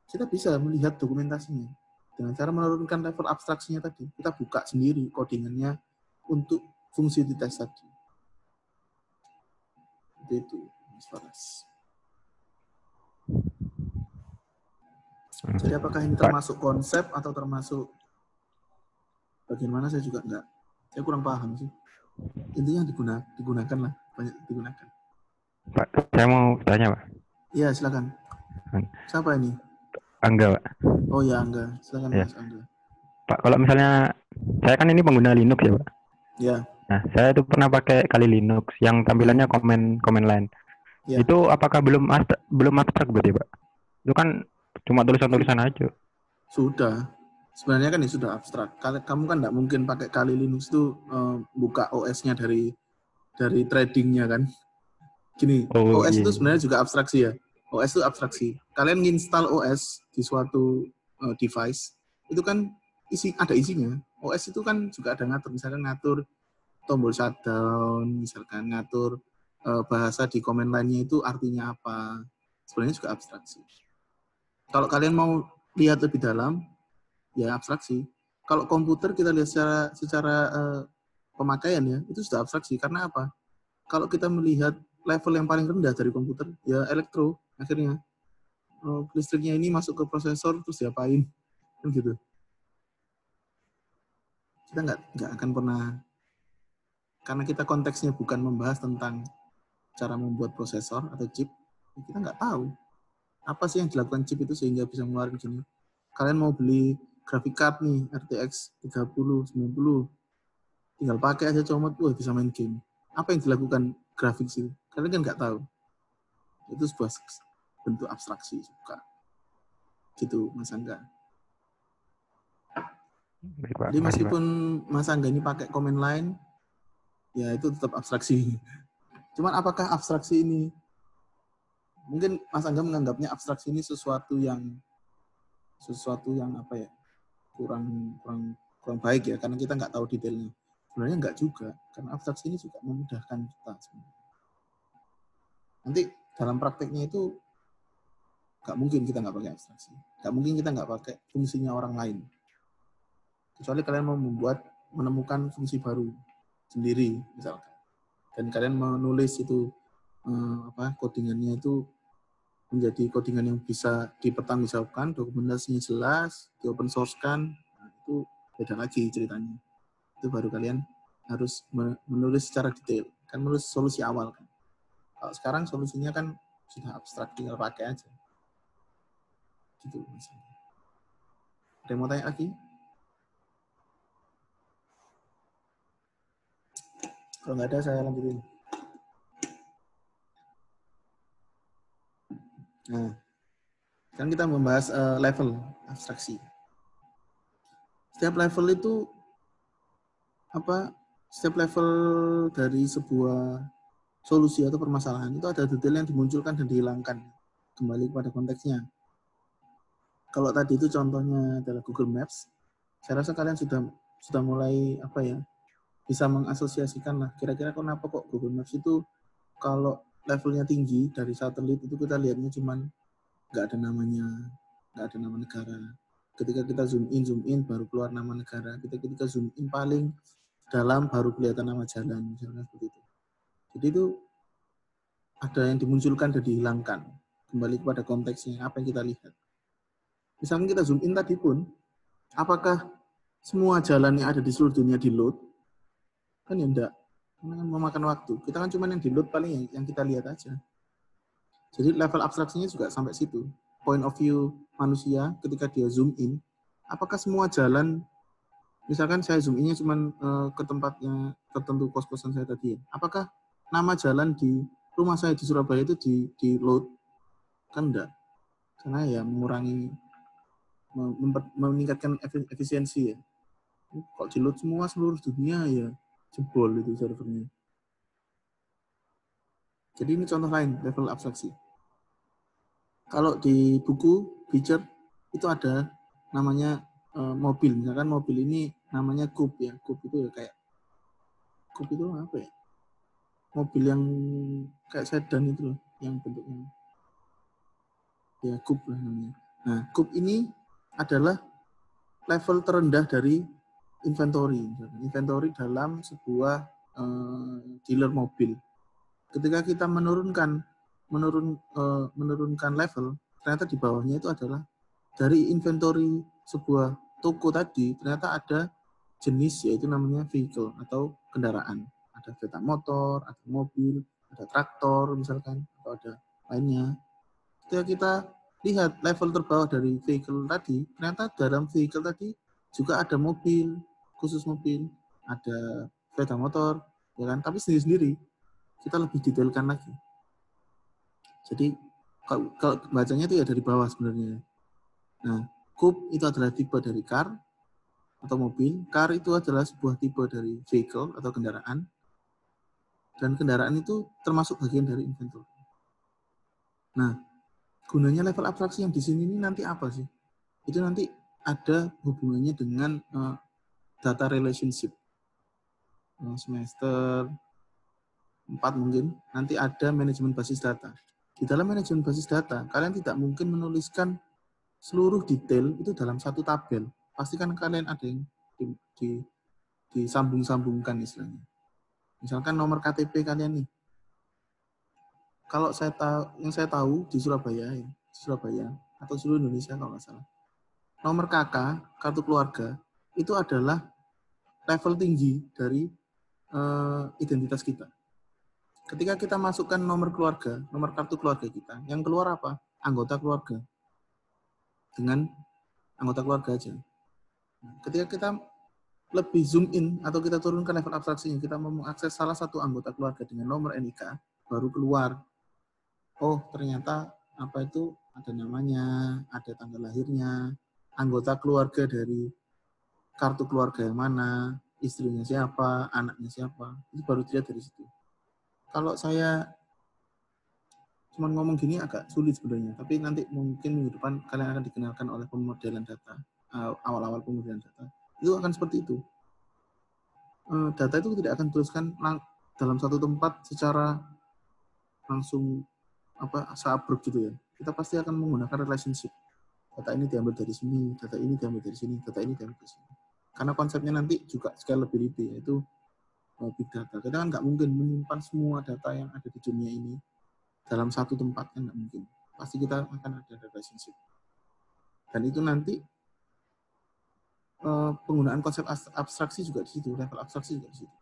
A: Kita bisa melihat dokumentasinya dengan cara menurunkan level abstraksinya tadi. Kita buka sendiri codingannya untuk fungsi di tes tadi. Itu, Mas Faras. Jadi apakah ini termasuk konsep atau termasuk bagaimana saya juga enggak. Saya kurang paham sih. Intinya digunakan, digunakan lah, banyak digunakan.
F: Pak, saya mau tanya, Pak.
A: Iya, silakan.
F: Hmm.
A: Siapa ini?
F: Angga, Pak.
A: Oh ya, Angga. Silakan
F: Iya.
A: Mas Angga.
F: Pak, kalau misalnya saya kan ini pengguna Linux ya, Pak.
A: Ya,
F: Nah, saya itu pernah pakai kali Linux yang tampilannya komen komen line.
A: Ya.
F: Itu apakah belum abstrak, belum abstrak berarti, Pak? Itu kan cuma tulisan-tulisan aja.
A: sudah. Sebenarnya kan ini sudah abstrak. Kamu kan nggak mungkin pakai kali Linux itu eh, buka OS-nya dari dari tradingnya kan. Gini,
F: Oh,
A: OS
F: iya.
A: itu sebenarnya juga abstraksi ya. OS itu abstraksi. Kalian nginstal OS di suatu eh, device, itu kan isi ada isinya. OS itu kan juga ada ngatur, misalkan ngatur tombol shutdown, misalkan ngatur eh, bahasa di command line-nya itu artinya apa. Sebenarnya juga abstraksi. Kalau kalian mau lihat lebih dalam, ya abstraksi. Kalau komputer kita lihat secara secara eh, pemakaian ya, itu sudah abstraksi. Karena apa? Kalau kita melihat level yang paling rendah dari komputer, ya elektro akhirnya. Eh, listriknya ini masuk ke prosesor terus diapain? Kan gitu. Kita nggak nggak akan pernah karena kita konteksnya bukan membahas tentang cara membuat prosesor atau chip, kita nggak tahu apa sih yang dilakukan chip itu sehingga bisa mengeluarkan gini. Kalian mau beli graphic card nih RTX 30 90 tinggal pakai aja comot wah bisa main game. Apa yang dilakukan grafik sih? Kalian kan nggak tahu. Itu sebuah bentuk abstraksi juga. Gitu Mas Angga.
F: Baik, Pak.
A: Jadi meskipun Mas Angga ini pakai comment line, ya itu tetap abstraksi. Cuman apakah abstraksi ini, mungkin Mas Angga menganggapnya abstraksi ini sesuatu yang sesuatu yang apa ya kurang kurang kurang baik ya karena kita nggak tahu detailnya. Sebenarnya nggak juga karena abstraksi ini juga memudahkan kita. Nanti dalam prakteknya itu nggak mungkin kita nggak pakai abstraksi, nggak mungkin kita nggak pakai fungsinya orang lain kecuali kalian mau membuat menemukan fungsi baru sendiri misalkan dan kalian menulis itu eh, apa codingannya itu menjadi codingan yang bisa dipertanggungjawabkan dokumentasinya jelas di open source kan nah, itu beda lagi ceritanya. Itu baru kalian harus me- menulis secara detail kan menulis solusi awal kan. Kalau sekarang solusinya kan sudah abstrak tinggal pakai aja. Gitu misalnya ada yang mau tanya lagi? Kalau nggak ada, saya lanjutin. Nah, sekarang kita membahas eh, level abstraksi. Setiap level itu apa? Setiap level dari sebuah solusi atau permasalahan itu ada detail yang dimunculkan dan dihilangkan kembali kepada konteksnya. Kalau tadi itu contohnya adalah Google Maps, saya rasa kalian sudah sudah mulai apa ya bisa mengasosiasikan lah kira-kira kenapa kok Google Maps itu kalau levelnya tinggi dari satelit itu kita lihatnya cuman nggak ada namanya nggak ada nama negara. Ketika kita zoom in zoom in baru keluar nama negara. Kita ketika zoom in paling dalam baru kelihatan nama jalan misalnya seperti itu. Jadi itu ada yang dimunculkan dan dihilangkan. Kembali kepada konteksnya apa yang kita lihat. Misalnya kita zoom in tadi pun apakah semua jalan yang ada di seluruh dunia di load kan ya enggak karena kan memakan waktu. Kita kan cuma yang di load paling yang, kita lihat aja. Jadi level abstraksinya juga sampai situ. Point of view manusia ketika dia zoom in apakah semua jalan misalkan saya zoom innya cuma eh, ke tempatnya tertentu kos-kosan saya tadi apakah nama jalan di rumah saya di Surabaya itu di di load? Kan enggak. Karena ya mengurangi mem- meningkatkan efi- efisiensi ya. Kok di load semua seluruh dunia ya jebol itu servernya. Jadi ini contoh lain level abstraksi. Kalau di buku feature itu ada namanya eh, mobil, misalkan mobil ini namanya coupe ya. Coupe itu ya kayak coupe itu apa ya? Mobil yang kayak sedan itu loh, yang bentuknya ya coupe lah namanya. Nah, coupe ini adalah level terendah dari inventory, inventory dalam sebuah eh, dealer mobil. Ketika kita menurunkan menurun eh, menurunkan level, ternyata di bawahnya itu adalah dari inventory sebuah toko tadi ternyata ada jenis yaitu namanya vehicle atau kendaraan. Ada kereta motor, ada mobil, ada traktor misalkan atau ada lainnya. Ketika kita lihat level terbawah dari vehicle tadi, ternyata dalam vehicle tadi juga ada mobil, khusus mobil, ada sepeda motor, ya kan? Tapi sendiri-sendiri kita lebih detailkan lagi. Jadi kalau, kalau bacanya itu ya dari bawah sebenarnya. Nah, coupe itu adalah tipe dari car atau mobil. Car itu adalah sebuah tipe dari vehicle atau kendaraan. Dan kendaraan itu termasuk bagian dari inventory. Nah, gunanya level abstraksi yang di sini ini nanti apa sih? Itu nanti ada hubungannya dengan uh, data relationship. Semester 4 mungkin, nanti ada manajemen basis data. Di dalam manajemen basis data, kalian tidak mungkin menuliskan seluruh detail itu dalam satu tabel. Pastikan kalian ada yang di, di, disambung-sambungkan istilahnya. Misalkan nomor KTP kalian nih. Kalau saya tahu, yang saya tahu di Surabaya, ya, Surabaya atau seluruh Indonesia kalau nggak salah, nomor KK kartu keluarga itu adalah level tinggi dari uh, identitas kita. Ketika kita masukkan nomor keluarga, nomor kartu keluarga kita, yang keluar apa? Anggota keluarga. Dengan anggota keluarga aja. Ketika kita lebih zoom in atau kita turunkan level abstraksinya, kita mau mengakses salah satu anggota keluarga dengan nomor NIK, baru keluar. Oh, ternyata apa itu ada namanya, ada tanggal lahirnya, anggota keluarga dari kartu keluarga yang mana, istrinya siapa, anaknya siapa, itu baru dilihat dari situ. Kalau saya cuma ngomong gini agak sulit sebenarnya, tapi nanti mungkin minggu depan kalian akan dikenalkan oleh pemodelan data, eh, awal-awal pemodelan data itu akan seperti itu. Eh, data itu tidak akan teruskan dalam satu tempat secara langsung apa sabruk gitu ya. Kita pasti akan menggunakan relationship. Data ini diambil dari sini, data ini diambil dari sini, data ini diambil dari sini. Karena konsepnya nanti juga scalability, yaitu eh, big data. Kita kan nggak mungkin menyimpan semua data yang ada di dunia ini dalam satu tempat, kan nggak mungkin. Pasti kita akan ada relationship. Dan itu nanti Eh, penggunaan konsep abstraksi juga di situ, level abstraksi juga di situ.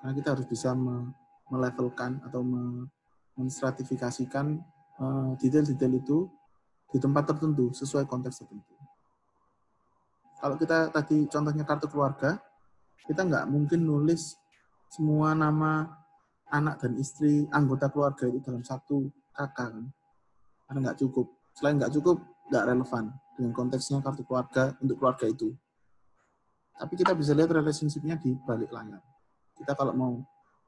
A: Karena kita harus bisa melevelkan atau menstratifikasikan eh, detail-detail itu di tempat tertentu sesuai konteks tertentu. Kalau kita tadi contohnya kartu keluarga, kita nggak mungkin nulis semua nama anak dan istri anggota keluarga itu dalam satu kakak kan? Karena nggak cukup. Selain nggak cukup, nggak relevan dengan konteksnya kartu keluarga untuk keluarga itu. Tapi kita bisa lihat relationship-nya di balik layar. Kita kalau mau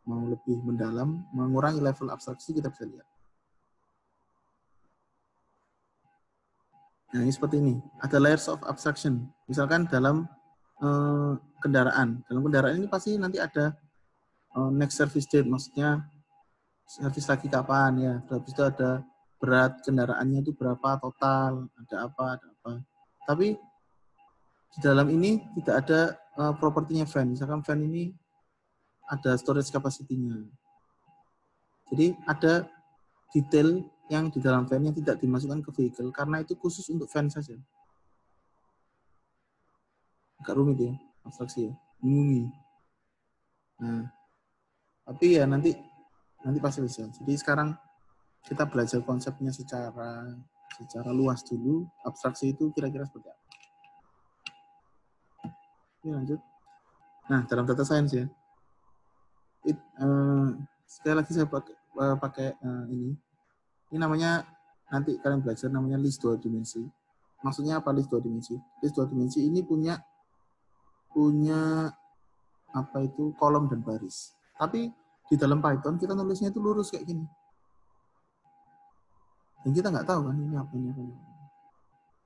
A: mau lebih mendalam, mengurangi level abstraksi, kita bisa lihat. Nah, ini seperti ini. Ada layers of abstraction. Misalkan dalam eh, kendaraan. Dalam kendaraan ini pasti nanti ada eh, next service date, maksudnya service lagi kapan ya. Habis itu ada berat kendaraannya itu berapa total, ada apa, ada apa. Tapi di dalam ini tidak ada uh, propertinya fan. Misalkan fan ini ada storage capacity-nya. Jadi ada detail yang di dalam fan yang tidak dimasukkan ke vehicle karena itu khusus untuk fan saja. Agak rumit ya, abstraksi ya, bingungi. Nah, tapi ya nanti nanti pasti bisa. Jadi sekarang kita belajar konsepnya secara secara luas dulu, abstraksi itu kira-kira seperti apa. Ini lanjut. Nah, dalam data science ya. It, uh, sekali lagi saya pakai, uh, pakai uh, ini. Ini namanya nanti kalian belajar namanya list dua dimensi. Maksudnya apa list dua dimensi? List dua dimensi ini punya punya apa itu kolom dan baris. Tapi di dalam Python kita nulisnya itu lurus kayak gini. Dan kita nggak tahu kan ini apa ini apa.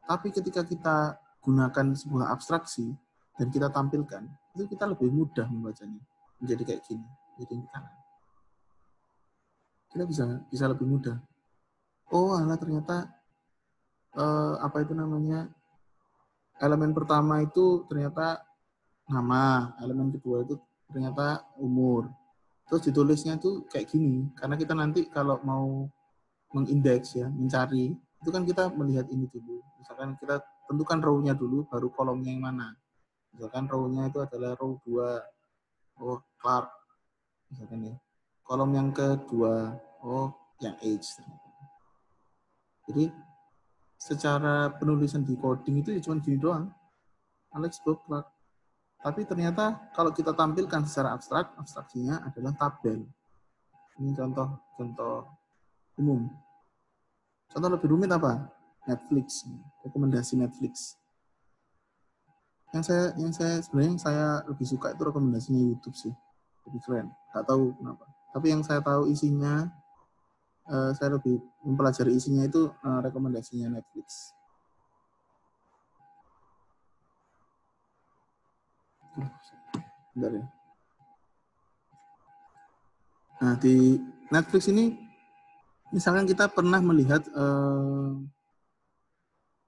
A: Tapi ketika kita gunakan sebuah abstraksi dan kita tampilkan, itu kita lebih mudah membacanya. Menjadi kayak gini, jadi kita bisa bisa lebih mudah. Oh, alah ternyata eh, apa itu namanya elemen pertama itu ternyata nama, elemen kedua itu ternyata umur. Terus ditulisnya itu kayak gini, karena kita nanti kalau mau mengindeks ya, mencari itu kan kita melihat ini dulu. Misalkan kita tentukan row-nya dulu, baru kolomnya yang mana. Misalkan row-nya itu adalah row 2, oh Clark, misalkan ya. Kolom yang kedua, oh yang age. Jadi secara penulisan di coding itu ya cuma gini doang. Alex Bob. Tapi ternyata kalau kita tampilkan secara abstrak, abstraksinya adalah tabel. Ini contoh contoh umum. Contoh lebih rumit apa? Netflix, rekomendasi Netflix. Yang saya yang saya sebenarnya yang saya lebih suka itu rekomendasinya YouTube sih. Lebih keren. Gak tahu kenapa. Tapi yang saya tahu isinya eh, saya lebih mempelajari isinya itu eh, rekomendasinya Netflix. Bentar ya. Nah, di Netflix ini misalkan kita pernah melihat eh,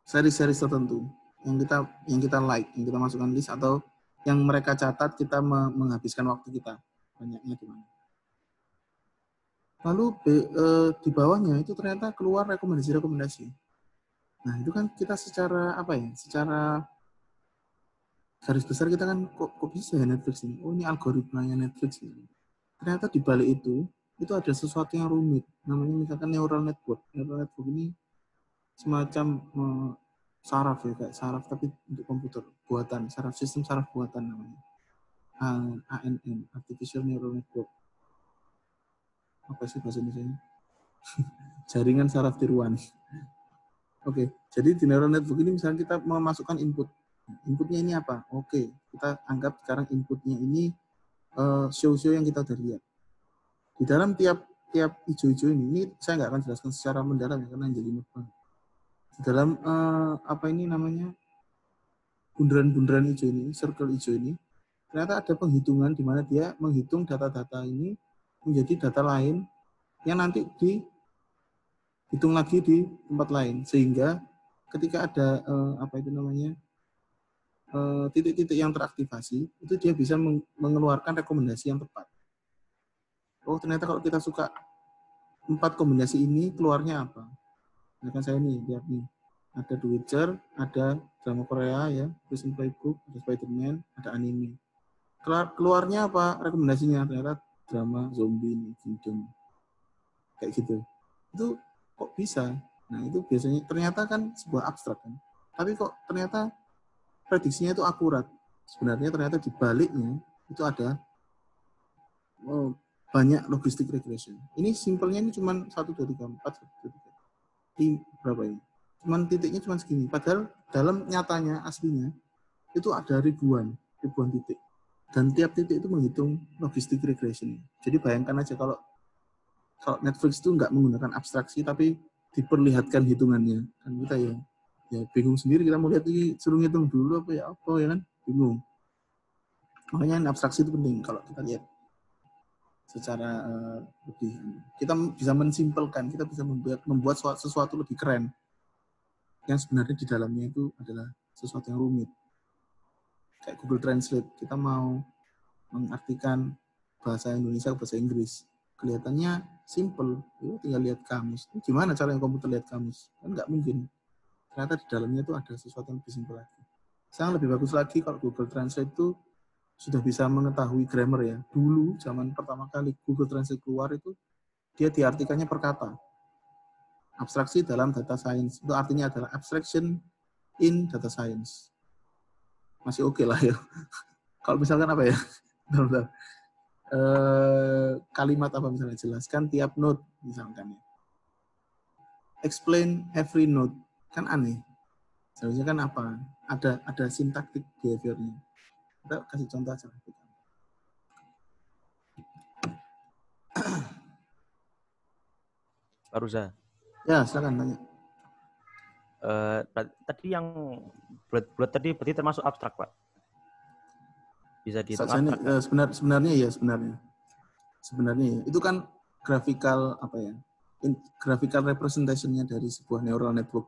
A: seri-seri tertentu yang kita yang kita like, yang kita masukkan list atau yang mereka catat kita me- menghabiskan waktu kita banyaknya di mana. Lalu eh, di bawahnya itu ternyata keluar rekomendasi-rekomendasi. Nah, itu kan kita secara apa ya? Secara garis besar kita kan kok, kok bisa ya Netflix ini? Oh, ini algoritmanya Netflix ini. Ternyata di balik itu itu ada sesuatu yang rumit. Namanya misalkan neural network. Neural network ini semacam eh, saraf ya kayak saraf tapi untuk komputer buatan, saraf sistem saraf buatan namanya. ANN, Artificial Neural Network. Apa sih bahasa Indonesia? Jaringan saraf tiruan. Oke, jadi di neural network ini misalnya kita memasukkan input. Inputnya ini apa? Oke, kita anggap sekarang inputnya ini eh, show-show yang kita udah lihat. Di dalam tiap tiap hijau-hijau ini, ini saya nggak akan jelaskan secara mendalam ya karena jadi banget. Di dalam eh, apa ini namanya bundaran-bundaran hijau ini, circle hijau ini, ternyata ada penghitungan di mana dia menghitung data-data ini menjadi data lain yang nanti dihitung lagi di tempat lain sehingga ketika ada eh, apa itu namanya eh, titik-titik yang teraktivasi itu dia bisa meng- mengeluarkan rekomendasi yang tepat. Oh ternyata kalau kita suka empat kombinasi ini keluarnya apa? Nah kan saya nih lihat nih ada The Witcher, ada drama Korea ya, Prison Playbook, ada Spider-Man, ada anime. Keluar, keluarnya apa rekomendasinya? Ternyata drama zombie nih, Kingdom. Kayak gitu. Itu kok bisa? Nah, itu biasanya ternyata kan sebuah abstrak kan. Tapi kok ternyata prediksinya itu akurat. Sebenarnya ternyata di baliknya itu ada oh, banyak logistik regression. Ini simpelnya ini cuma 1, 2, 3, 4, 1, 2, 3. Di berapa ini? Cuman titiknya cuma segini. Padahal dalam nyatanya, aslinya, itu ada ribuan, ribuan titik. Dan tiap titik itu menghitung logistik regression. Jadi bayangkan aja kalau kalau Netflix itu nggak menggunakan abstraksi, tapi diperlihatkan hitungannya. Kan kita ya ya bingung sendiri. Kita mau lihat ini suruh ngitung dulu apa ya apa ya kan? Bingung. Makanya abstraksi itu penting kalau kita lihat secara uh, lebih kita bisa mensimpelkan kita bisa membuat membuat sesuatu lebih keren. Yang sebenarnya di dalamnya itu adalah sesuatu yang rumit kayak Google Translate. Kita mau mengartikan bahasa Indonesia ke bahasa Inggris. Kelihatannya simple. Ya tinggal lihat kamus. Gimana cara yang komputer lihat kamus? Kan nggak mungkin. Ternyata di dalamnya itu ada sesuatu yang lebih simpel lagi. Sekarang lebih bagus lagi kalau Google Translate itu sudah bisa mengetahui grammar ya. Dulu zaman pertama kali Google Translate keluar itu dia diartikannya per kata. Abstraksi dalam data science. Itu artinya adalah abstraction in data science. Masih oke okay lah ya. Kalau misalkan apa ya? Bentar, bentar. Eh, kalimat apa misalnya jelaskan tiap node misalkan ya. Explain every node kan aneh. Seharusnya kan apa? Ada ada sintaktik behaviornya kita kasih contoh aja.
E: Pak Ruza.
A: Ya, silakan tanya.
E: Uh, tadi yang bulat-bulat tadi berarti termasuk abstrak, Pak? Bisa dihitung
A: abstrak? Uh, sebenar, sebenarnya ya, sebenarnya. Sebenarnya ya. Itu kan graphical apa ya? In, graphical representation-nya dari sebuah neural network.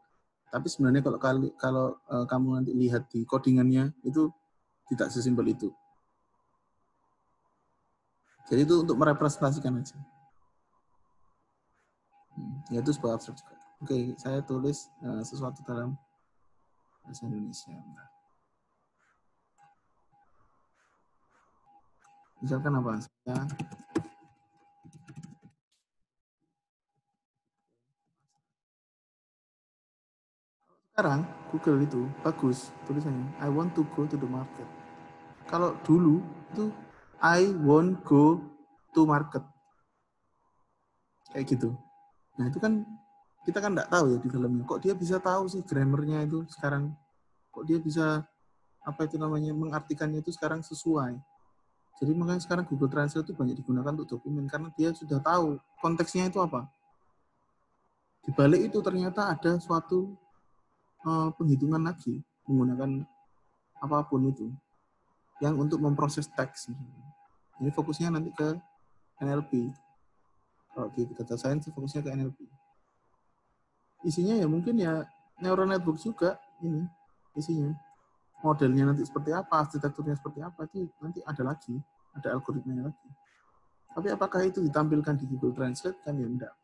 A: Tapi sebenarnya kalau kali kalau uh, kamu nanti lihat di codingannya itu tidak sesimpel itu. Jadi itu untuk merepresentasikan aja. Hmm, ya itu sebuah abstrak juga. Oke, saya tulis eh, sesuatu dalam bahasa Indonesia. Misalkan apa? Saya sekarang Google itu bagus tulisannya I want to go to the market. Kalau dulu itu I want go to market. Kayak gitu. Nah, itu kan kita kan nggak tahu ya di dalamnya. Kok dia bisa tahu sih grammarnya itu sekarang? Kok dia bisa apa itu namanya mengartikannya itu sekarang sesuai. Jadi makanya sekarang Google Translate itu banyak digunakan untuk dokumen karena dia sudah tahu konteksnya itu apa. Di balik itu ternyata ada suatu eh, penghitungan lagi menggunakan apa pun itu yang untuk memproses teks. Ini fokusnya nanti ke NLP. Kalau di data science fokusnya ke NLP. Isinya ya mungkin ya neural network juga ini isinya. Modelnya nanti seperti apa, arsitekturnya seperti apa itu nanti ada lagi, ada algoritmanya lagi. Tapi apakah itu ditampilkan di Google Translate kan ya enggak.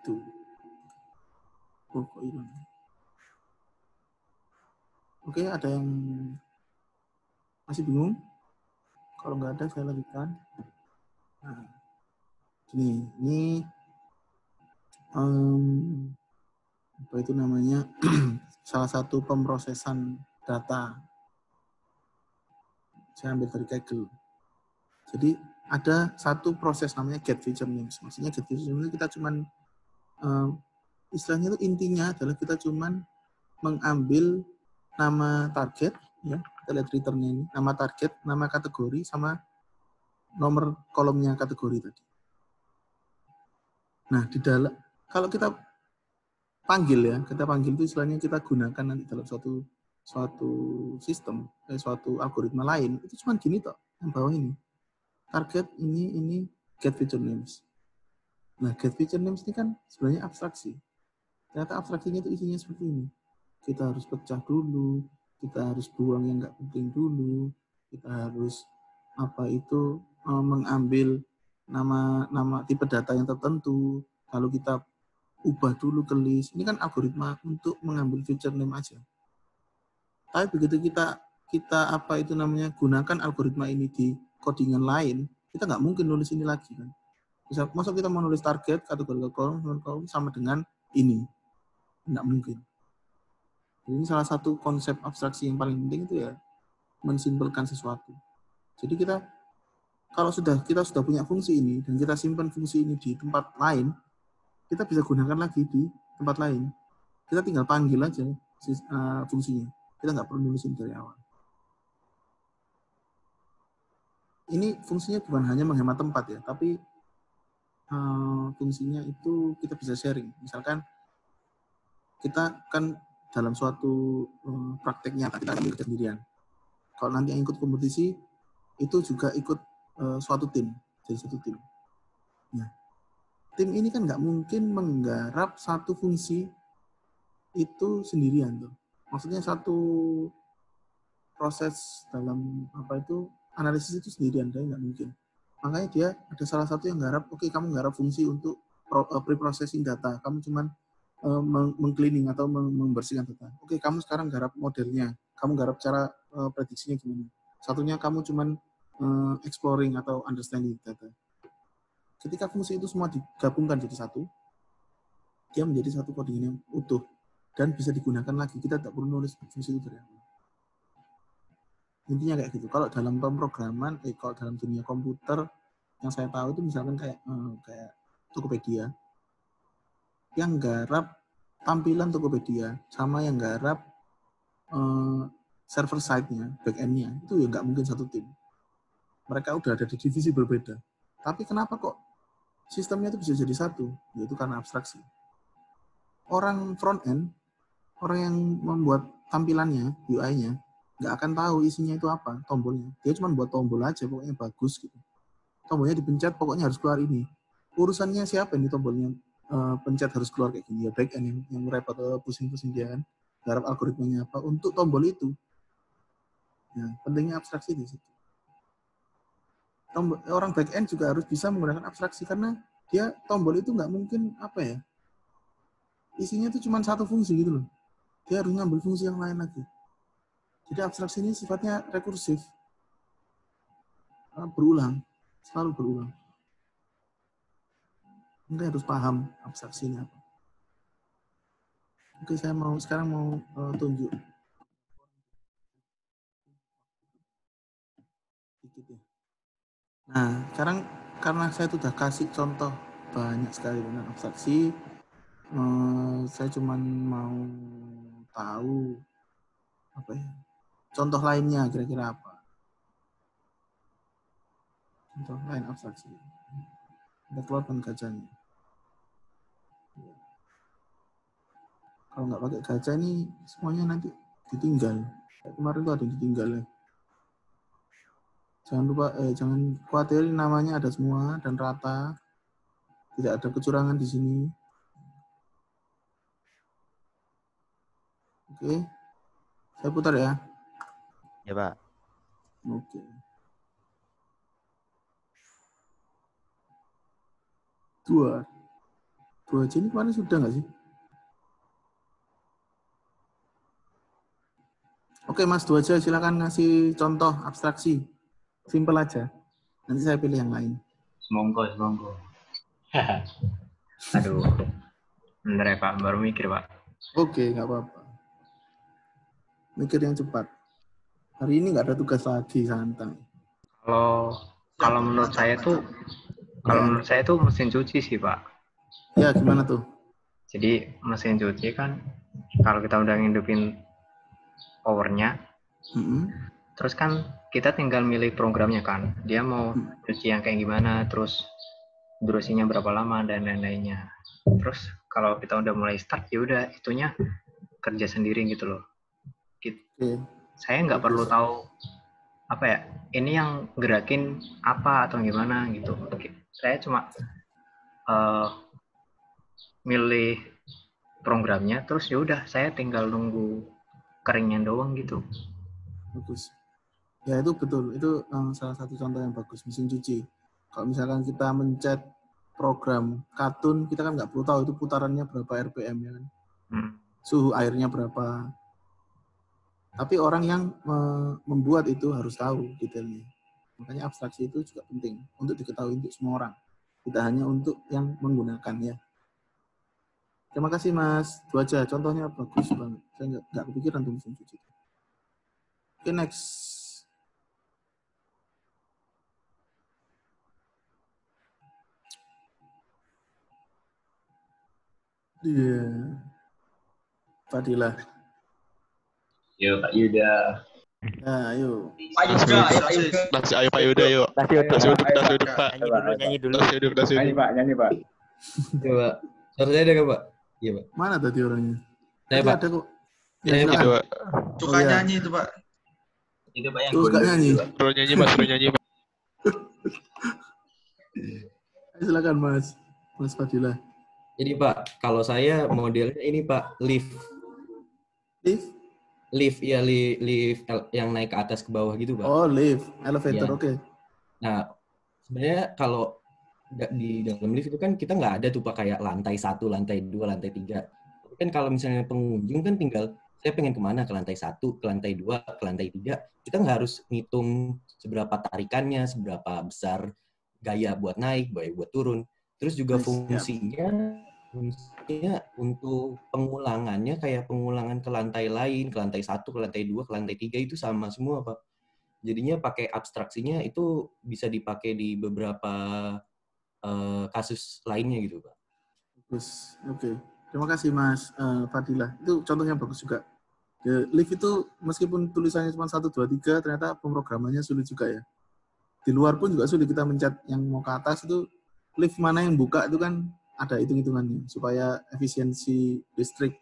A: Itu. Oh, hilang. Oke, ada yang masih bingung? Kalau nggak ada, saya lanjutkan. Nah, gini, ini em, apa itu namanya salah satu pemrosesan data. Saya ambil dari Kaggle. Jadi ada satu proses namanya get feature names. Maksudnya get feature names kita cuman em, istilahnya itu intinya adalah kita cuman mengambil nama target ya kita lihat returnnya ini nama target nama kategori sama nomor kolomnya kategori tadi nah di dalam kalau kita panggil ya kita panggil itu istilahnya kita gunakan nanti dalam suatu suatu sistem eh, suatu algoritma lain itu cuma gini toh yang bawah ini. Target ini ini get feature names. Nah get feature names ini kan sebenarnya abstraksi. Ternyata abstraksinya itu isinya seperti ini. Kita harus pecah dulu, kita harus buang yang nggak penting dulu, kita harus apa itu eh, mengambil nama nama tipe data yang tertentu, lalu kita ubah dulu ke list. Ini kan algoritma untuk mengambil feature name aja. Tapi begitu kita kita apa itu namanya gunakan algoritma ini di codingan lain, kita nggak mungkin nulis ini lagi kan. Bisa masuk kita mau nulis target kategori kolom kolom sama dengan ini, nggak mungkin. Jadi ini salah satu konsep abstraksi yang paling penting itu ya mensimpelkan sesuatu. Jadi kita kalau sudah kita sudah punya fungsi ini dan kita simpan fungsi ini di tempat lain, kita bisa gunakan lagi di tempat lain. Kita tinggal panggil aja uh, fungsinya. Kita nggak perlu nulisin dari awal. Ini fungsinya bukan hanya menghemat tempat ya, tapi uh, fungsinya itu kita bisa sharing. Misalkan kita kan dalam suatu um, praktek nyata kita sendirian. Kalau nanti yang ikut kompetisi itu juga ikut uh, suatu tim, jadi satu tim. Tim ini kan nggak mungkin menggarap satu fungsi itu sendirian tuh. Maksudnya satu proses dalam apa itu analisis itu sendirian, dia nggak mungkin. Makanya dia ada salah satu yang garap, oke okay, kamu garap fungsi untuk pre-processing data, kamu cuman uh, mengcleaning atau membersihkan data. Oke, kamu sekarang garap modelnya, kamu garap cara uh, prediksinya gimana. Satunya kamu cuman exploring atau understanding data. Ketika fungsi itu semua digabungkan jadi satu, dia menjadi satu coding yang utuh dan bisa digunakan lagi. Kita tidak perlu nulis fungsi itu dari awal. Intinya kayak gitu. Kalau dalam pemrograman, eh, kalau dalam dunia komputer, yang saya tahu itu misalkan kayak eh, kayak Tokopedia, yang garap tampilan Tokopedia sama yang garap uh, server side-nya, back-end-nya, itu ya nggak mungkin satu tim. Mereka udah ada di divisi berbeda. Tapi kenapa kok sistemnya itu bisa jadi satu? Yaitu karena abstraksi. Orang front-end, orang yang membuat tampilannya, UI-nya, nggak akan tahu isinya itu apa, tombolnya. Dia cuma buat tombol aja, pokoknya bagus gitu. Tombolnya dipencet, pokoknya harus keluar ini. Urusannya siapa ini tombolnya? uh, pencet harus keluar kayak gini ya back end yang, yang repot uh, pusing-pusing dia kan garap algoritmanya apa untuk tombol itu ya pentingnya abstraksi di situ tombol, orang back end juga harus bisa menggunakan abstraksi karena dia tombol itu nggak mungkin apa ya isinya itu cuma satu fungsi gitu loh. Dia harus ngambil fungsi yang lain lagi. Jadi abstraksi ini sifatnya rekursif. Eh, berulang selalu berulang. Mungkin harus paham abstraksinya apa. Oke saya mau sekarang mau eh, tunjuk dikit ya nah sekarang karena saya sudah kasih contoh banyak sekali tentang abstraksi eh, saya cuman mau tahu apa ya contoh lainnya kira-kira apa? Contoh lain abstraksi kita keluarkan gajahnya. Kalau nggak pakai gajah ini semuanya nanti ditinggal. Kemarin tuh ada yang ditinggal ya jangan lupa eh jangan khawatir namanya ada semua dan rata tidak ada kecurangan di sini oke saya putar ya
E: Ya, Pak.
A: Oke. Dua. Dua aja ini kemarin sudah nggak sih? Oke Mas, dua aja silakan ngasih contoh abstraksi. Simple aja. Nanti saya pilih yang lain.
D: Semongko, semongko. Aduh. Bentar ya Pak, baru mikir Pak.
A: Oke, nggak apa-apa. Mikir yang cepat. Hari ini nggak ada tugas lagi, santai.
D: Kalau kalau menurut saya tuh kalau
A: Ya.
D: menurut saya tuh mesin cuci sih Pak.
A: Ya, gimana tuh?
D: Jadi mesin cuci kan kalau kita udah ngidupin powernya,
A: Mm-mm.
D: terus kan kita tinggal milih programnya kan. Dia mau cuci yang kayak gimana, terus durasinya berapa lama dan lain-lainnya. Terus kalau kita udah mulai start ya udah itunya kerja sendiri gitu loh. Gitu. Saya nggak perlu tahu apa ya ini yang gerakin apa atau gimana gitu. Oke, Saya cuma eh, milih programnya terus ya udah saya tinggal nunggu keringnya doang gitu.
A: Bagus. Ya itu betul. Itu eh, salah satu contoh yang bagus mesin cuci. Kalau misalkan kita mencet program kartun, kita kan nggak perlu tahu itu putarannya berapa RPM ya kan.
D: Hmm.
A: Suhu airnya berapa. Tapi orang yang eh, membuat itu harus tahu detailnya. Makanya abstraksi itu juga penting untuk diketahui untuk semua orang. Tidak hanya untuk yang menggunakannya. Terima kasih Mas. Itu aja. Contohnya bagus banget. Saya nggak kepikiran tuh mesin cuci. Oke, next. Iya. Fadilah.
G: Yo Pak Yuda.
A: Nah, ayo.
C: Pak Yuda, ayo, ayo.
H: Nasi ayo Pak Yuda yuk.
F: Nasi uduk.
H: Nasi uduk, nasi uduk Pak.
E: Nyanyi dulu, nyanyi dulu.
H: Nasi uduk, nasi
G: Nyanyi. Pak, nyanyi Pak.
I: Coba. Suara saya ada nggak, Pak? Iya, Pak.
A: Mana tadi orangnya?
I: Saya, Pak.
A: ada kok. Ya.
H: Gitu Pak.
J: Suka
A: iya.
J: nyanyi itu Pak.
G: Itu Pak yang
A: suka nyanyi.
G: Pak.
H: Suruh nyanyi Mas, suruh nyanyi Pak.
A: Silakan Mas. Mas Fadilah.
I: Jadi, Pak, kalau saya modelnya ini, Pak, lift.
A: Lift?
I: Lift, ya, li- lift yang naik ke atas ke bawah gitu, Pak.
A: Oh, lift. Elevator,
I: Iya.
A: oke.
I: Nah, sebenarnya kalau di dalam lift itu kan kita nggak ada tuh Pak kayak lantai satu, lantai dua, lantai tiga. Kan kalau misalnya pengunjung kan tinggal saya pengen ke mana ke lantai satu, ke lantai dua, ke lantai tiga. Kita nggak harus ngitung seberapa tarikannya, seberapa besar gaya buat naik, gaya buat turun. Terus juga
A: ya.
I: fungsinya, fungsinya untuk pengulangannya kayak pengulangan ke lantai lain, ke lantai satu, ke lantai dua, ke lantai tiga itu sama semua Pak jadinya pakai abstraksinya itu bisa dipakai di beberapa eh, kasus lainnya gitu pak.
A: Bagus. Oke. Terima kasih Mas Fadilah. Itu contohnya bagus juga. The lift itu meskipun tulisannya cuma 1, 2, 3, ternyata pemrogramannya sulit juga ya. Di luar pun juga sulit kita mencet yang mau ke atas itu lift mana yang buka itu kan ada hitung-hitungannya supaya efisiensi listrik.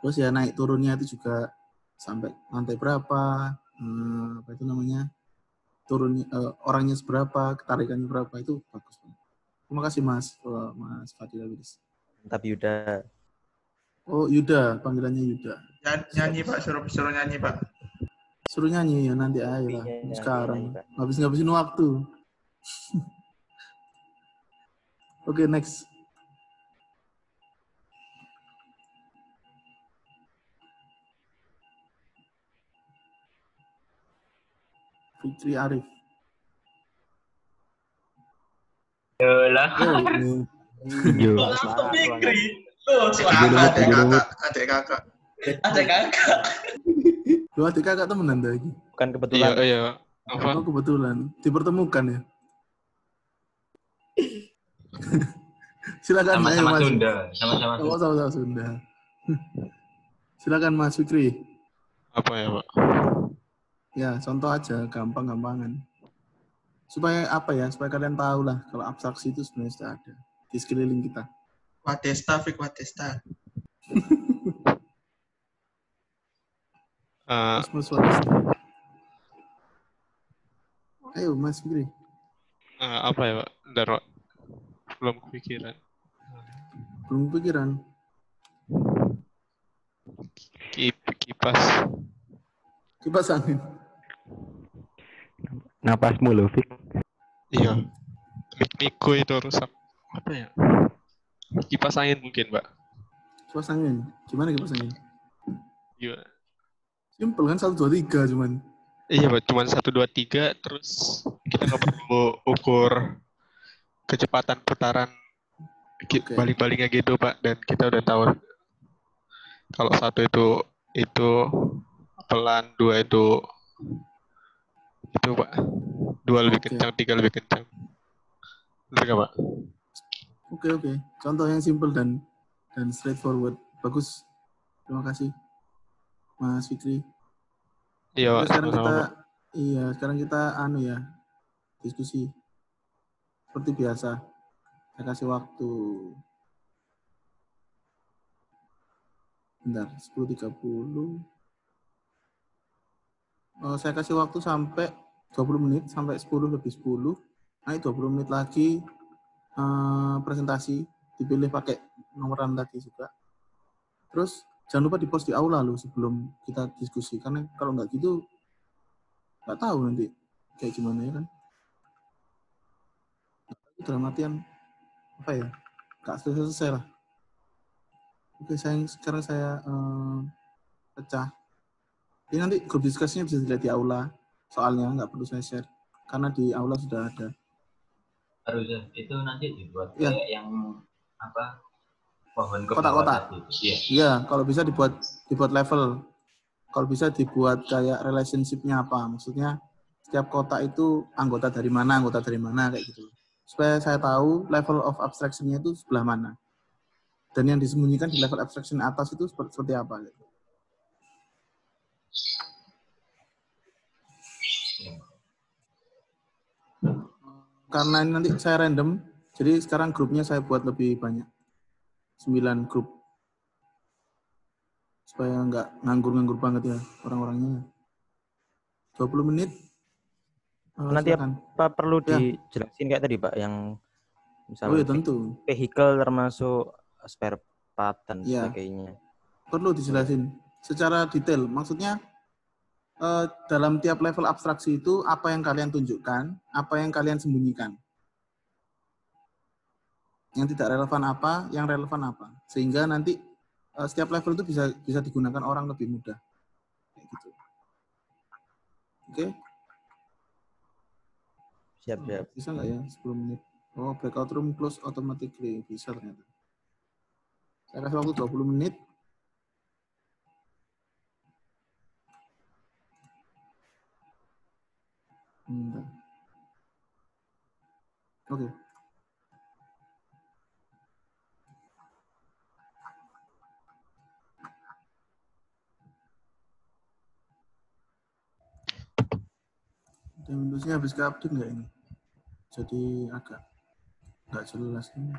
A: Terus ya naik turunnya itu juga sampai lantai berapa, eh, apa itu namanya, turunnya eh, orangnya seberapa, ketarikannya berapa itu bagus banget. Terima kasih Mas, eh, Mas Fadil Wiris.
E: Mantap Yuda.
A: Oh Yuda, panggilannya Yuda.
J: Nyanyi, nyanyi Pak, suruh suruh nyanyi Pak.
A: Suruh nyanyi ya nanti aja lah.
E: Iya, iya,
A: Sekarang
E: iya,
A: ngabis ngabisin waktu. Oke, next. Fitri Arif.
G: Yolah.
F: Yo.
C: Langsung Fikri. Tuh,
F: Jodoh,
C: silakan.
J: Adik
F: jodoh.
J: kakak, adik kakak.
C: Ada kakak.
A: lu adik kakak temenan lagi.
E: Bukan kebetulan.
H: iya. Apa?
A: Oh, kebetulan dipertemukan ya. Silakan
G: Sama-sama
A: Mas.
G: Sunda. Sama-sama
A: Oh,
G: Sunda.
A: sama-sama Sunda. Silakan Mas Fikri.
H: Apa ya, Pak?
A: Ya, contoh aja, gampang-gampangan. Supaya apa ya? Supaya kalian tahu lah kalau abstraksi itu sebenarnya sudah ada di sekeliling kita.
J: Wadesta, Fik Wadesta.
H: Eh,
A: Kosmos Wadista. Ayo, Mas Fikri.
H: eh, apa ya, Pak? Bentar, Pak. Belum kepikiran.
A: Belum pikiran.
H: Kip, kipas.
A: Kipas angin.
F: Napasmu loh, Fik.
H: Iya. Mik Miko itu rusak. Apa ya? Kipas angin mungkin, Pak.
A: Kipas angin. Gimana kipas angin?
H: Iya.
A: Simpel kan, satu, dua, tiga cuman.
H: Iya, Pak. Cuman satu, dua, tiga. Terus kita nggak perlu ukur kecepatan putaran
A: Oke.
H: baling-balingnya gitu, Pak. Dan kita udah tahu kalau satu itu itu pelan, dua itu itu, Pak. Dua lebih
A: Oke.
H: kencang, tiga lebih kencang. Bener nggak, Pak?
A: Oke, oke. Contoh yang simple dan dan straightforward. Bagus. Terima kasih. Mas Fikri.
H: Iya, Pak.
A: Sekarang
H: Sama-sama,
A: kita
H: Pak.
A: iya, sekarang kita anu ya. Diskusi. Seperti biasa. Saya kasih waktu Bentar, 10.30. Oh, saya kasih waktu sampai 20 menit, sampai 10 lebih 10. Nah, 20 menit lagi eh, presentasi. Dipilih pakai nomoran tadi juga. Terus, jangan lupa di-post di aula loh sebelum kita diskusi. Karena kalau nggak gitu, nggak tahu nanti kayak gimana ya kan. Dalam artian, apa ya, nggak selesai-selesai lah. Oke, saya, sekarang saya eh, pecah. Ini nanti grup diskusinya bisa dilihat di aula. Soalnya nggak perlu saya share. Karena di aula sudah ada.
G: Harusnya itu nanti dibuat kayak yang apa pohon
A: Kotak-kotak.
G: Iya.
A: Iya, kalau bisa dibuat dibuat level. Kalau bisa dibuat kayak relationship-nya apa. Maksudnya setiap kota itu anggota dari mana, anggota dari mana kayak gitu. Supaya saya tahu level of abstraction-nya itu sebelah mana. Dan yang disembunyikan di level abstraction atas itu seperti, apa gitu. Karena ini nanti saya random, jadi sekarang grupnya saya buat lebih banyak. 9 grup supaya nggak nganggur-nganggur banget ya orang-orangnya. 20 menit. Eh,
E: Nanti
A: silakan.
E: apa perlu
A: Ya.
E: dijelasin kayak tadi Pak yang
A: Oh
E: misalnya
A: ya tentu.
E: vehicle termasuk spare part dan
A: Iya.
E: sebagainya.
A: Perlu dijelasin secara detail. Maksudnya eh, dalam tiap level abstraksi itu apa yang kalian tunjukkan, apa yang kalian sembunyikan. Yang tidak relevan apa, yang relevan apa. Sehingga nanti eh, setiap level itu bisa bisa digunakan orang lebih mudah. Kayak gitu. Oke?
E: Siap, siap.
A: Bisa nggak ya 10 menit? Oh, breakout room close automatically. Bisa ternyata. Saya kasih waktu 20 menit. Bentar. Oke. Windowsnya habis ke update nggak ini? Jadi agak nggak jelas ini.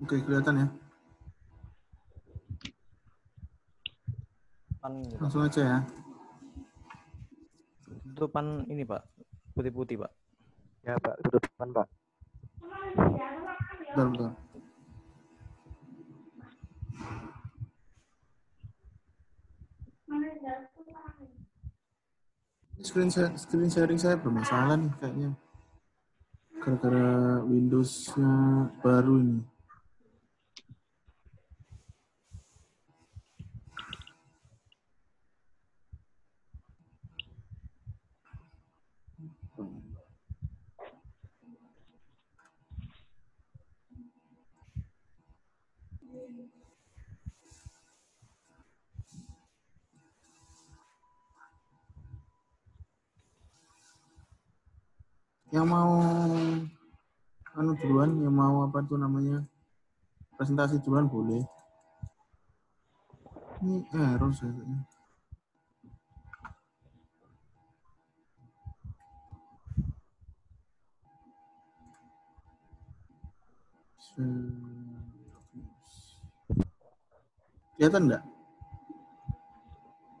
A: Oke, kelihatan ya.
E: Pan, Pak.
A: Langsung aja ya.
E: itu pan ini pak putih-putih pak
F: Ya Pak, sudut depan Pak.
A: Bentar, bentar. Screen, share- screen sharing saya bermasalah nih kayaknya. Gara-gara Windows-nya baru ini. Yang mau anu duluan, yang mau apa tuh namanya presentasi duluan boleh. Ini error saya. Kelihatan nggak?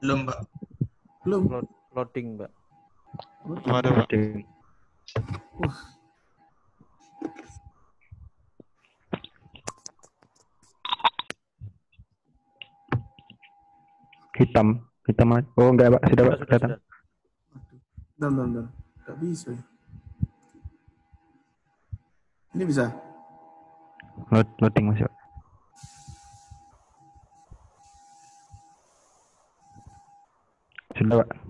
J: Belum, Pak.
A: Belum.
E: Load- loading pak
H: Ada
F: Hitam, hitam aja. Oh enggak Pak, sudah Pak,
E: sudah
F: kelihatan.
E: sudah
A: Bentar, bentar, bentar. Nggak bisa ya. Ini bisa?
F: Load, loading masih Pak. Sudah Pak.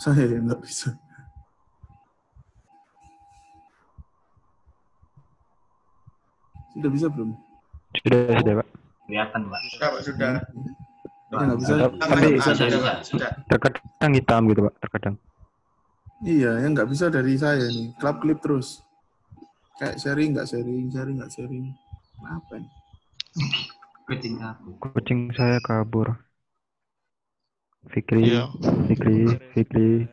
A: Saya yang nggak bisa. Sudah bisa belum?
F: Sudah, sudah Pak.
G: Kelihatan, Pak.
J: Sudah, Pak, sudah.
A: Ya, nggak bisa.
F: Tapi
J: sudah, Pak, sudah.
F: terkadang hitam gitu Pak, terkadang.
A: Iya, yang nggak bisa dari saya nih. Klap klip terus. Kayak sharing, nggak sharing, sharing, nggak sharing. Kenapa ini?
G: Kucing aku.
F: Kucing saya kabur. Fikri,
H: Iya.
F: Fikri, Fikri.